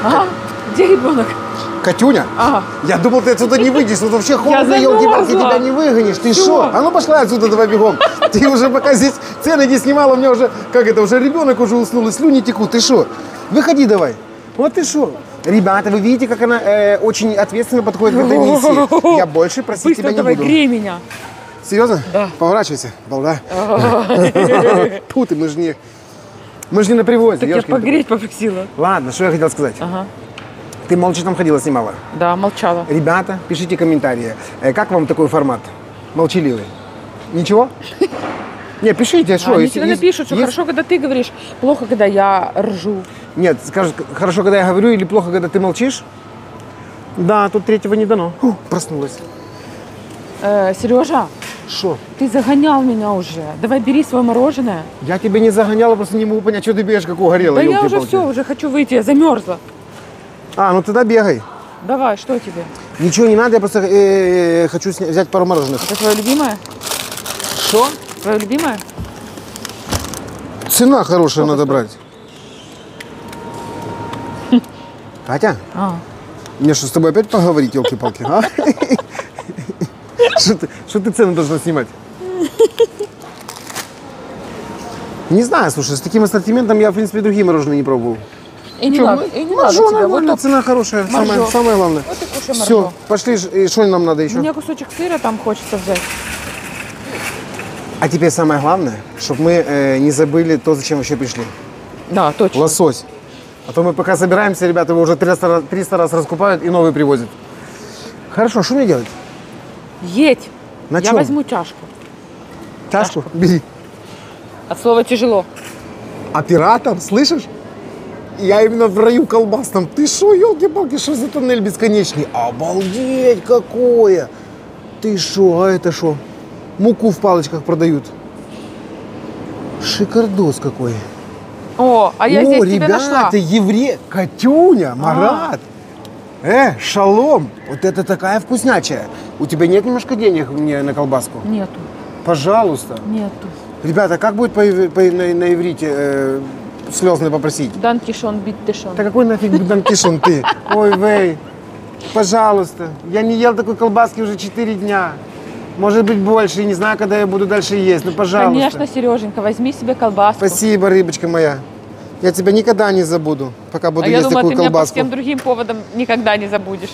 Ага. Где ребенок? Катюня, Ага. я думал, ты отсюда не выйдешь. Тут вообще холодно, елки-палки, тебя не выгонишь. Ты что? А ну пошла отсюда давай бегом. Ты уже пока здесь цены не снимала, у меня уже, как это, уже ребенок уже уснул, и слюни текут. Ты что? Выходи давай. Вот ты что? Ребята, вы видите, как она э, очень ответственно подходит к этой миссии. Я больше просить Быстро тебя не давай, буду. грей меня. Серьезно? Да. Поворачивайся, балда. Фу ты, мы же не... Мы же не на привозе. Так я погреть попросила. Ладно, что я хотел сказать. Ага. Ты молча там ходила, снимала. Да, молчала. Ребята, пишите комментарии. Э, Как вам такой формат? Молчаливый. Ничего? Не, пишите, что? Они тебе напишут, что хорошо, когда ты говоришь, плохо, когда я ржу. Нет, скажут, хорошо, когда я говорю, или плохо, когда ты молчишь? Да, тут третьего не дано. Проснулась. Э, Сережа, Что? ты загонял меня уже. Давай бери свое мороженое. Я тебя не загоняла, просто не могу понять, что ты бегаешь, как угорела. Да я уже все, уже хочу выйти, я замерзла. А, ну тогда бегай. Давай, что тебе? Ничего не надо, я просто э, хочу сня- взять пару мороженых. Это твое любимое? Что? Твое любимое? Цена хорошая надо брать. Катя, А, мне что, с тобой опять поговорить, елки-палки, а? Что ты, что ты цены должна снимать? Не знаю, слушай, с таким ассортиментом я, в принципе, другие мороженые не пробовал. и не Чё, надо, ну, и не маржо надо. Вот нормально, только- цена хорошая, самое, Маржо. самое главное. Вот и кушай Все, пошли, что нам надо еще? Мне кусочек сыра там хочется взять. А теперь самое главное, чтобы мы э, не забыли то, зачем вообще пришли. Да, точно. Лосось. А то мы пока собираемся, ребята, его уже 300 раз, 300 раз раскупают и новый привозят. Хорошо, что мне делать? Едь. На я чем? возьму чашку. Чашку? Бери. От слова тяжело. Оператор, слышишь? Я именно в раю колбасном. Ты шо, елки-палки, что за тоннель бесконечный? Обалдеть какое! Ты шо, а это шо? Муку в палочках продают. Шикардос какой. О, а я О, здесь тебя ребята, нашла. А. еврей, Катюня, Марат. Э, шалом, вот это такая вкуснячая. У тебя нет немножко денег мне на колбаску? Нету, Пожалуйста. нету. Ребята, как будет по, по- на, на иврите э, слезный попросить? Данкишон, биттешон. Да какой нафиг данкишон ты? Ой, вей, пожалуйста. Я не ел такой колбаски уже 4 дня. Может быть больше, не знаю, когда я буду дальше есть. Ну, пожалуйста. Конечно, Сереженька, возьми себе колбаску. Спасибо, рыбочка моя. Я тебя никогда не забуду, пока буду а я есть думаю, ты такую меня по колбаску. всем другим поводам никогда не забудешь.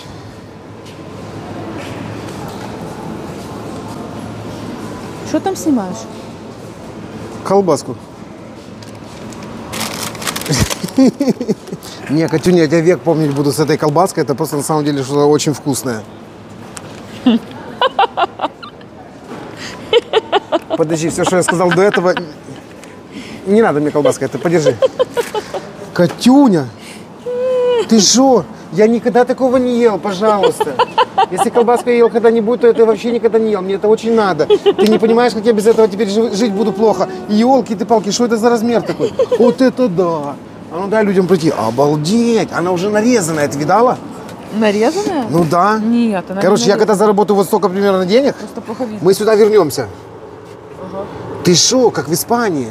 Что там снимаешь? Колбаску. Не, Катюня, я тебя век помнить буду с этой колбаской. Это просто на самом деле что-то очень вкусное. Подожди, все, что я сказал до этого, не надо мне колбаска, это подержи. Катюня, ты что? Я никогда такого не ел, пожалуйста. Если колбаску я ел когда-нибудь, то это вообще никогда не ел. Мне это очень надо. Ты не понимаешь, как я без этого теперь жи- жить буду плохо. Елки ты палки, что это за размер такой? Вот это да. А ну дай людям пройти. Обалдеть, она уже нарезанная, ты видала? Нарезанная? Ну да. Нет, она не Короче, я нарезанная. когда заработаю вот столько примерно денег, мы сюда вернемся. Ты что, как в Испании?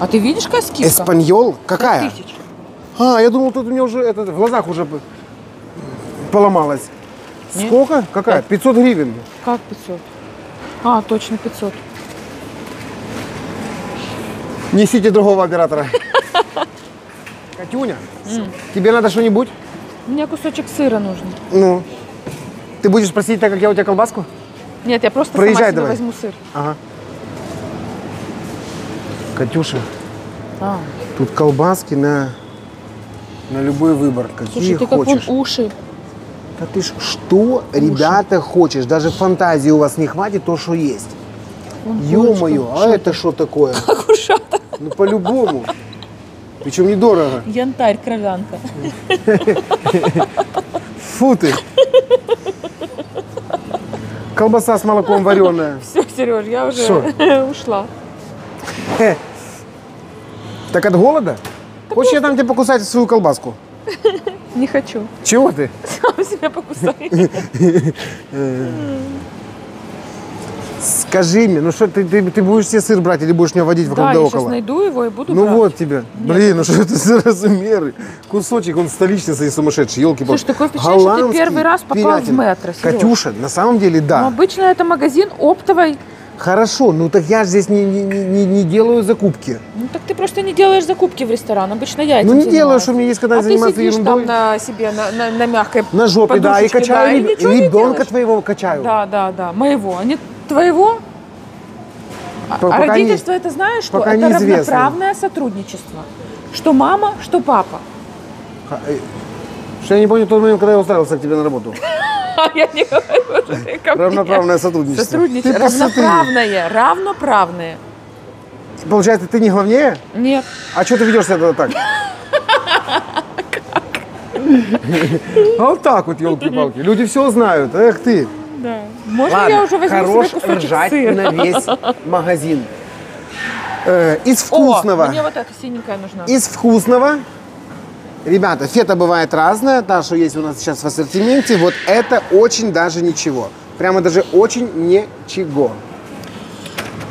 А ты видишь, какая скидка? Эспаньол? Какая? Пять тысяч. А, я думал, тут у меня уже это, в глазах уже поломалось. Нет? Сколько? Какая? 500 гривен. Как 500? А, точно 500. Несите другого оператора. Катюня, тебе надо что-нибудь? Мне кусочек сыра нужен. Ну, ты будешь просить, так как я у тебя колбаску? Нет, я просто Проезжай сама себе давай. возьму сыр. Ага. Катюша, А, тут колбаски на, на любой выбор, какие слушай, ты как хочешь. вон уши. Да ты ж что, ребята, хочешь? Даже фантазии у вас не хватит то, что есть. Ё-моё, а это что такое? Как ушата. Ну, по-любому. Причем недорого. Янтарь, кровянка. Фу ты. Колбаса с молоком вареная. Все, Сереж, я уже Шо? ушла. Так от голода? Хочешь, я дам тебе покусать свою колбаску? Не хочу. Чего ты? Сам себя покусай. Скажи мне, ну что, ты, ты, ты будешь себе сыр брать или будешь меня водить вокруг Да, да я около? сейчас найду его и буду Ну брать. вот тебе. Блин, ну что это за размеры? Кусочек, он столичный и сумасшедший, елки Слушай, такое впечатление, что ты первый раз попал в метро, Серёж. Катюша, на самом деле, Но да. обычно это магазин оптовый. Хорошо, ну так я же здесь не, не, не, не делаю закупки. Ну так ты просто не делаешь закупки в ресторан. Обычно я этим Ну не занимаюсь. делаю, что мне есть когда а заниматься ты сидишь ерундой. там на себе, на, на, на мягкой На жопе, да, и качаю да, и реб- не ребенка твоего качаю. Да, да, да, моего, а не твоего. А- а пока не- родительство это знаешь что? пока это неизвестно. равноправное сотрудничество. Что мама, что папа. Э, Что я не помню тот момент, когда я устраивался к тебе на работу. А я не говорю. Равноправное сотрудничество. Равноправное. Равноправное. Получается, ты не главнее? Нет. А что ты ведешь себя так? А вот так вот, елки-палки. Люди все знают. Эх ты. Да. Можно Ладно, я уже возьму хорош себе кусочек ржать сыра? на весь магазин. Э, из О, вкусного. мне вот эта синенькая нужна. Из вкусного. Ребята, фета бывает разная. Та, что есть у нас сейчас в ассортименте, вот это очень даже ничего. Прямо даже очень ничего.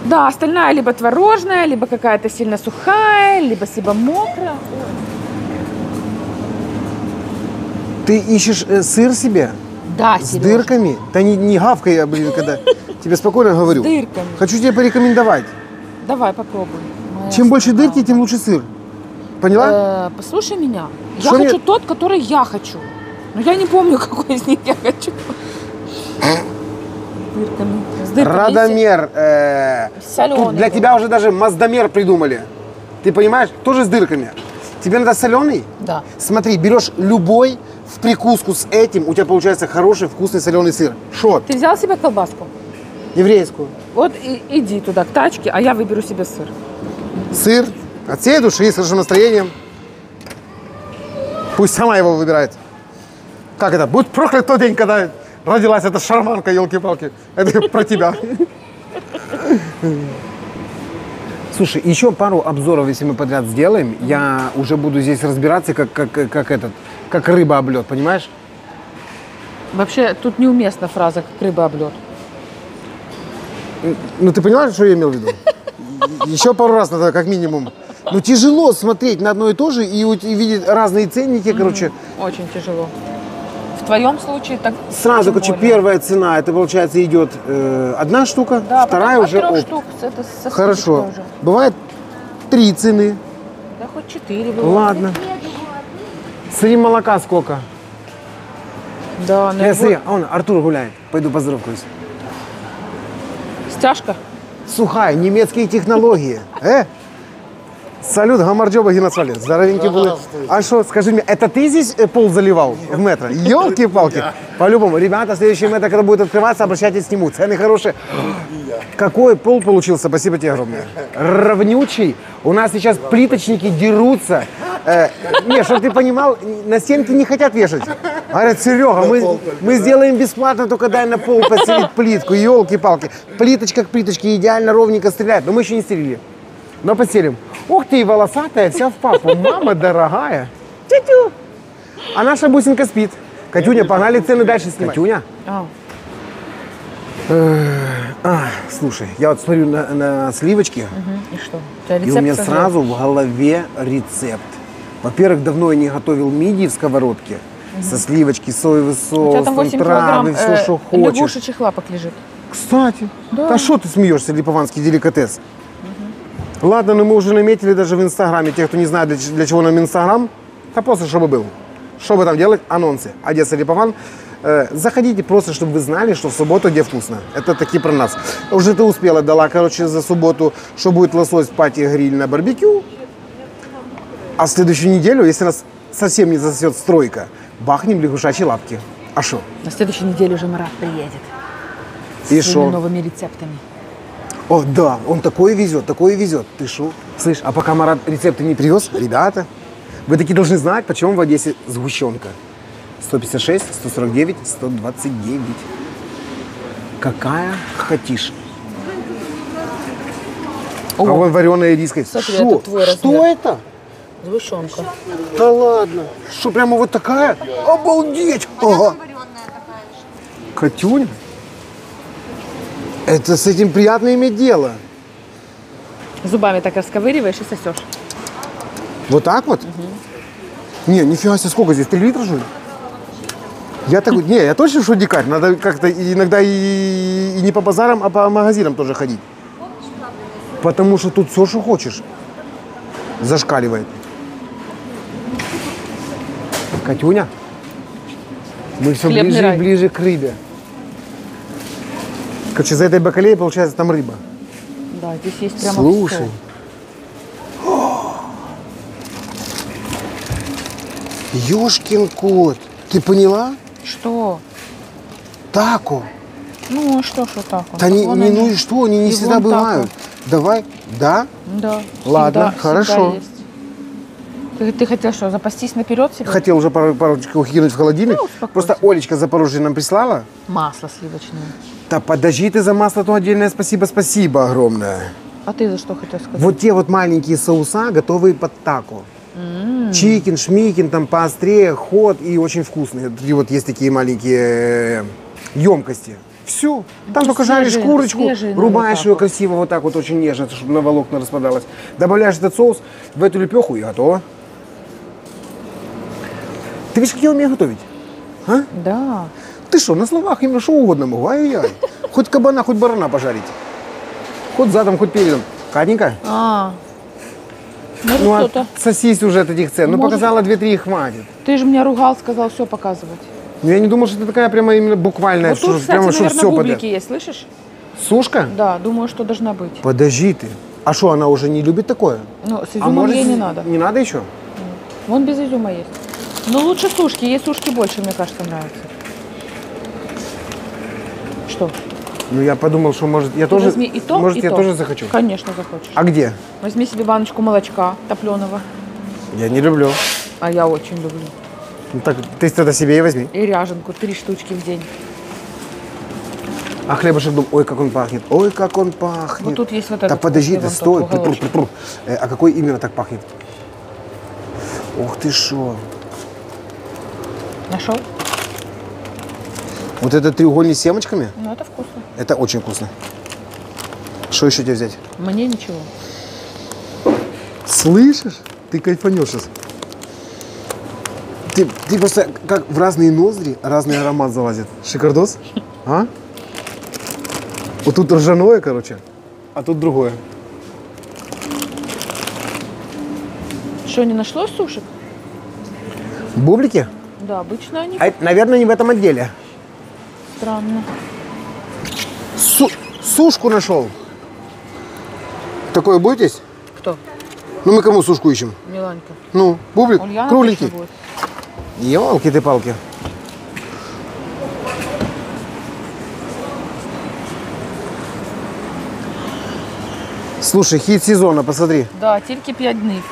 Да, остальная либо творожная, либо какая-то сильно сухая, либо либо мокрая. Ты ищешь э, сыр себе Да, с дырками? Да не, не гавкай, я, блин, когда тебе спокойно говорю. С дырками. Хочу тебе порекомендовать. Давай попробуй. Моя Чем больше дырки, тем лучше сыр. Поняла? Э, послушай меня. Что я мне- хочу тот, который я хочу. Но я не помню, какой из них я хочу. Дырками. С дырками. Радомер. э, Соленый тут для тебя уже даже маздомер придумали. Ты понимаешь? Тоже с дырками. Тебе надо соленый? Да. Смотри, берешь любой в прикуску с этим, у тебя получается хороший вкусный соленый сыр. Шот. Ты взял себе колбаску? Еврейскую. Вот и, иди туда, к тачке, а я выберу себе сыр. Сыр от всей души, с хорошим настроением. Пусть сама его выбирает. Как это? Будь проклят тот день, когда родилась эта шарманка, елки-палки. Это про тебя. Слушай, еще пару обзоров, если мы подряд сделаем, я уже буду здесь разбираться, как, как, как этот, как рыба об лед, понимаешь? Вообще, тут неуместна фраза, как рыба об лед. Ну, ты поняла, что я имел в виду? Еще пару раз надо, как минимум. Ну, тяжело смотреть на одно и то же и, и видеть разные ценники, короче. Очень тяжело. В твоем случае так Сразу, короче, более. первая цена, это, получается, идет э, одна штука, Да, вторая уже от штук, это со Хорошо. уже. Бывает три цены. Да хоть четыре было. Ладно. Смотри, молока сколько. Да, на Я его- а он, Артур гуляет. Пойду поздоровкаюсь. Стяжка. Сухая, немецкие технологии. Э? Салют, Гамарджоба Геноцвали. Здоровенький были. А что, скажи мне, это ты здесь э, пол заливал в метро? Елки-палки. По-любому. Ребята, следующий метро, когда будет открываться, обращайтесь к нему. Цены хорошие. Какой пол получился, спасибо тебе огромное. Равнючий. У нас сейчас плиточники дерутся. Э, не, чтобы ты понимал, на стенки не хотят вешать. Говорят, Серега, мы, мы сделаем бесплатно, только дай на пол постелить плитку. Елки-палки. Плиточка к плиточке идеально ровненько стреляет. Но мы еще не стерили. Но постелим. Ух ты, и волосатая, вся в папу. Мама дорогая. Тю-тю. А наша бусинка спит. Катюня, погнали цены дальше снимать. Катюня. А, А, слушай, я вот смотрю на, на сливочки, мгм. И что? У тебя и у меня сразу в голове рецепт. Во-первых, давно я не готовил мидии в сковородке. Со сливочки, соевый соус, там там 8 килограмм травы, все, э, что хочешь. лягушечьих лапок лежит. Кстати, Да. да что ты смеешься, липованский деликатес? Ладно, но мы уже наметили даже в Инстаграме. Те, кто не знает, для, для чего нам Инстаграм, да просто чтобы был. Чтобы там делать? Анонсы. Одесса Липован. Э, заходите просто, чтобы вы знали, что в субботу где вкусно. Это такие про нас. Уже ты успела, дала, короче, за субботу, что будет лосось, пати, гриль на барбекю. А в следующую неделю, если нас совсем не засосет стройка, бахнем лягушачьи лапки. А что? На следующей неделе уже Марат приедет. И С шо? новыми рецептами. О, да, он такое везет, такое везет. Ты шо? Слышь, а пока Марат рецепты не привез, ребята, вы такие должны знать, почем в Одессе сгущенка. 156, 149, 129. Какая хотишь. А вон вареная риска. Смотри, Шо? это твой Что размер. это? Сгущенка. Да ладно. Что, прямо вот такая? Обалдеть! Ага. Катюня? Это с этим приятно иметь дело. Зубами так расковыриваешь и сосешь. Вот так вот? Не, нифига себе, сколько здесь? Три литра, что ли? Я такой, не, я точно что дикарь. Надо как-то иногда и, и не по базарам, а по магазинам тоже ходить. Потому что тут все, что хочешь, зашкаливает. Катюня, мы все Хлебный ближе рай. и ближе к рыбе. Короче, за этой бакалеей, получается, там рыба. Да, здесь есть прямо Слушай. Ёшкин кот. Ты поняла? Что? Тако. Ну, а что, что так? вот? Да не, не они. ну и что, они не И всегда вон тако. бывают. Давай, да? Да. Ладно, всегда- хорошо. всегда. Ты, ты хотел что, запастись наперед себе? Хотел уже пару, парочку кинуть в холодильник. Ну, успокойся. Просто Олечка Запорожье нам прислала. Масло сливочное. Да подожди ты за масло, то отдельное спасибо, спасибо огромное. А ты за что хотел сказать? Вот те вот маленькие соуса, готовые под тако. Чикен, шмикен, там поострее, ход и очень вкусные. И вот есть такие маленькие емкости. Все. Там Ну, только жаришь курочку, свежие, рубаешь ее красиво вот так вот очень нежно, чтобы на волокна распадалось. Добавляешь этот соус в эту лепеху и готово. Ты видишь, как я умею готовить? А? Да. Ты что, на словах именно что угодно могу, ай-яй. Хоть кабана, хоть барана пожарить. Хоть задом, хоть передом. Катенька, А. Может, ну а кто-то. сосись уже от этих цен. Ну Может. показала 2-3 и хватит. Ты же меня ругал, сказал все показывать. Ну я не думал, что ты такая прямо именно буквальная, Вот что, тут, кстати, прямо что наверное, все бублики подряд. есть, слышишь? Сушка? Да, думаю, что должна быть. Подожди ты. А что, она уже не любит такое? Ну, с а изюмом ей не надо. Не надо еще? Вон без изюма есть. Но лучше сушки. Ей сушки больше, мне кажется, нравятся. Что? Ну я подумал, что может я Ты тоже, возьми и то, может и я то. тоже захочу. Конечно, захочешь. А где? Возьми себе баночку молочка топленого. Я не люблю. А я очень люблю. Ну так ты тогда себе и возьми. И ряженку, три штучки в день. А хлебушек дум, ой, как он пахнет, ой, как он пахнет. Вот тут есть вот Да этот подожди, вкусный да стой, тот припрур, уголочек. припрур. Э, а какой именно так пахнет? Ух ты шо. Нашел? Вот этот треугольник с семечками, Ну, это вкусно. это очень вкусно. Что еще тебе взять? Мне ничего. Слышишь? Ты кайфанешь сейчас. Ты, ты просто как в разные ноздри разный аромат залазит. Шикардос? А? Вот тут ржаное, короче, а тут другое. Что, не нашлось сушек? Бублики? Да, обычно они. А, это, наверное, не в этом отделе. Странно. Су- сушку нашел. Такое будете? Кто? Ну мы кому сушку ищем? Миланька. Ну, бублик, Ульяна кругленький. Елки ты палки. Слушай, хит сезона, посмотри. Да, тільки 5 днів.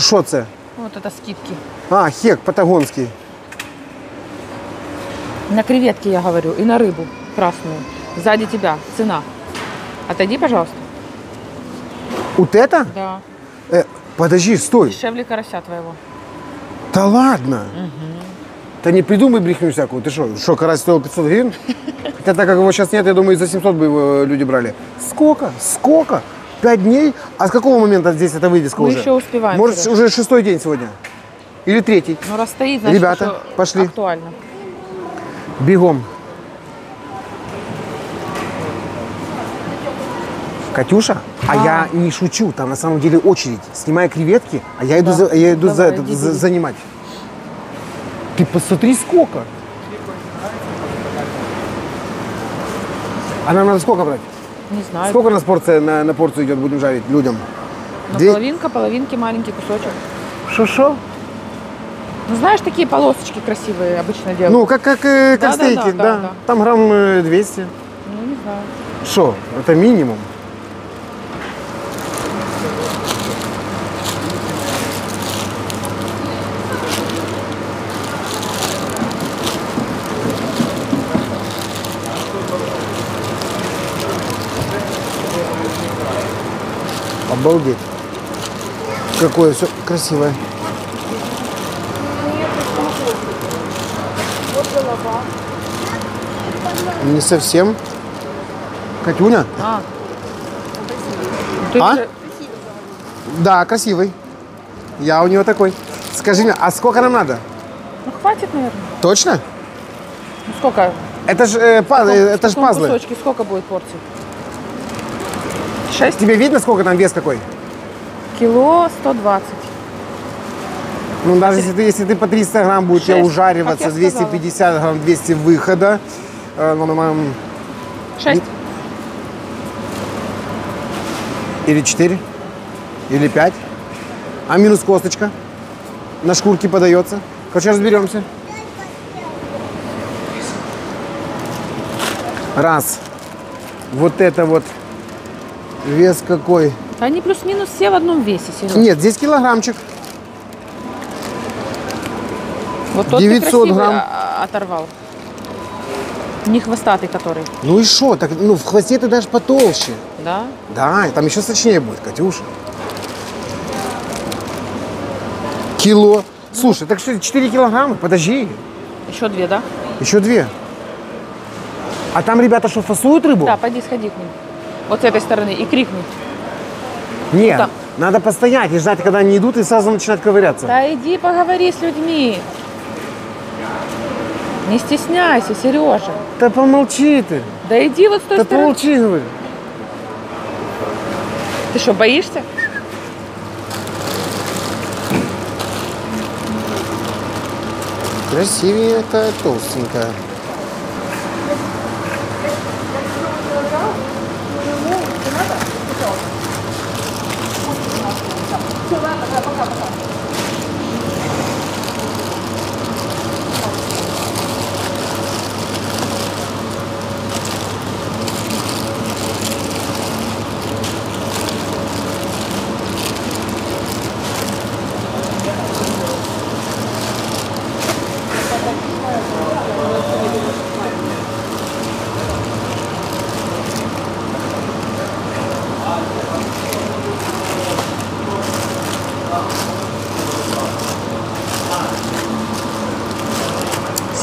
Що це? Вот это скидки. А, хек патагонский. На креветки я говорю и на рыбу красную. Сзади тебя цена. Отойди, пожалуйста. Вот это? Да. Э, подожди, стой. Дешевле карася твоего. Да ладно. Да не придумай брехню всякую. Ты что, что, карась стоил 500 гривен? Хотя так как его сейчас нет, я думаю, за 700 бы его люди брали. Сколько? Сколько? Пять дней? А с какого момента здесь эта вывеска Мы уже? еще успеваем, Может, уже шестой день сегодня? Или третий? Ну, раз стоит, значит, Ребята, пошли. актуально. Бегом. Катюша, а, А. я не шучу, там на самом деле очередь. Снимая креветки, а я иду, Да. за, я иду за, Давай, этот, иди, за- иди. занимать. Ты посмотри сколько. А нам надо сколько брать? Не знаю. Сколько у нас порция на, на порцию идет, будем жарить людям? Ну, Две- половинка, половинки, маленький кусочек. Шо-шо? Ну, знаешь, такие полосочки красивые обычно делают. Ну, как, как, э, как Да-да-да, стейки, да, да-да. Там грамм э, 200. Ну, не знаю. Что? Это минимум. Обалдеть. Какое все красивое. Не совсем. Катюня? А. А? уже- Да, красивый. Я у него такой. Скажи мне, а сколько нам надо? Ну, хватит, наверное. Точно? Ну, сколько? Это же э, па- В каком- это в ж каком пазлы. кусочке сколько будет порций? Шесть Тебе видно, сколько там вес какой? кило 120. Ну, даже если ты, если ты по 300 грамм будешь Шесть, ужариваться, как я сказала. 250 грамм, 200 выхода. Э, ну, ну, м, Шесть. Или 4, или 5. А минус косточка на шкурке подается. Короче, разберемся. Раз. Вот это вот вес какой. Они плюс-минус все в одном весе, Сереж. Нет, здесь килограммчик. Вот тот 900 ты красивый грамм. а- оторвал. Не хвостатый который, Ну и что? Так, ну, в хвосте ты даже потолще. да? Да, там еще сочнее будет, Катюша. Кило. Слушай, так что 4 килограмма? Подожди. Еще две, да? Еще две. А там ребята что, фасуют рыбу? Да, пойди сходи к ним. Вот с этой стороны и крикни. Нет, там. надо постоять и ждать, когда они идут, и сразу начинать ковыряться. Да иди поговори с людьми. Не стесняйся, Сережа. Да помолчи ты. Да иди вот с той Да стороны. помолчи, говорю. Ты что, боишься? Красивее это толстенькая.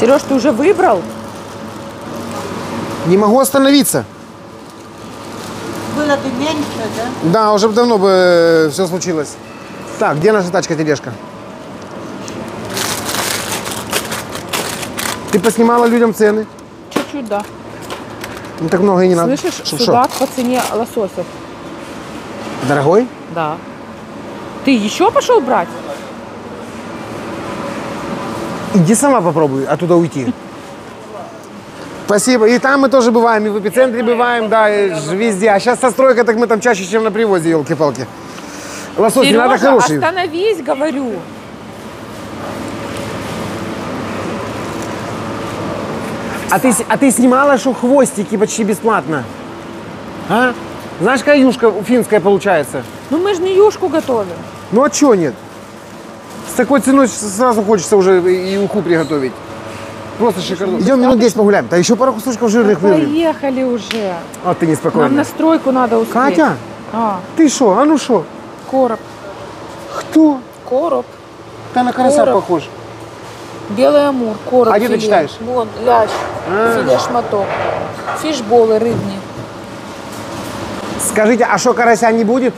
Сереж, ты уже выбрал? Не могу остановиться. Было бы меньше, да? Да, уже давно бы все случилось. Так, где наша тачка-тележка? Ты поснимала людям цены? Чуть-чуть, да. Ну так много и не надо. Слышишь, Шо, шо? судак по цене лососев. Дорогой? Да. Ты еще пошел брать? Иди сама попробуй оттуда уйти. Спасибо. И там мы тоже бываем, и в эпицентре бываем, да, и везде. А сейчас со стройкой, так мы там чаще, чем на привозе, елки-палки. Лосось, не надо Сережа, хороший. остановись, говорю. А ты, а ты снимала, что хвостики почти бесплатно? А? Знаешь, какая юшка финская получается? Ну мы же не юшку готовим. Ну а чего нет? Такой ценой сразу хочется уже и уху приготовить. Просто шикарно. Идем минут 10 погуляем. Да еще пару кусочков жирных вырвем. Поехали уже. А ты Нам неспокойная. на стройку надо успеть. Катя, А, ты что? А ну что? короб. Кто? Короб. Ты на карася Короб. похож. Белый амур, короб, А где ты читаешь? Вон, лящ, А. филе шматок. Фишболы рыбные. Скажите, а что карася не будет?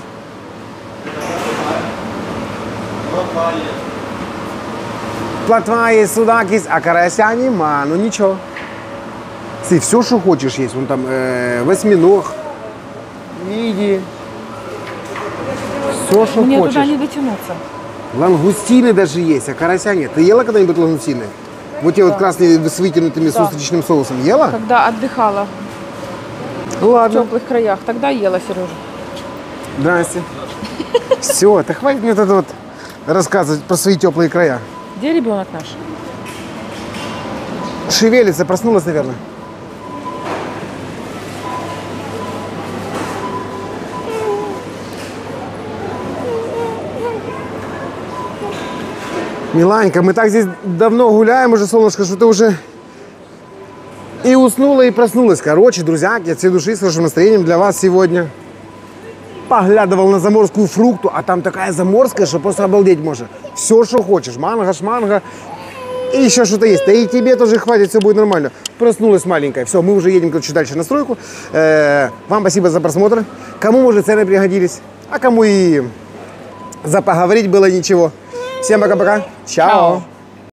Плотва есть, судак есть, а карася нема. Ну ничего. Ты все, что хочешь есть. Вон там э, восьминог, миди. Все, что Мне хочешь. туда не дотянуться. Лангустины даже есть, а карася нет. Ты ела когда-нибудь лангустины? Вот те вот красные с вытянутыми с Да. устричным соусом. Ела? Когда отдыхала в Ладно. теплых краях, тогда ела, Сережа. Здрасте. Все, да хватит мне это вот рассказывать про свои теплые края. Где ребенок наш? Шевелится, проснулась, наверное. Миланька, мы так здесь давно гуляем уже, солнышко, что ты уже и уснула, и проснулась. Короче, друзья, я от всей души с хорошим настроением для вас сегодня поглядывал на заморскую фрукту, а там такая заморская, что просто обалдеть можно. Все, что хочешь. Манго, шманго, И еще что-то есть. Да и тебе тоже хватит, все будет нормально. Проснулась маленькая. Все, мы уже едем, короче, дальше на стройку. Э, вам спасибо за просмотр. Кому, может, цены пригодились, а кому и за поговорить было ничего. Всем пока-пока. Чао. Чао.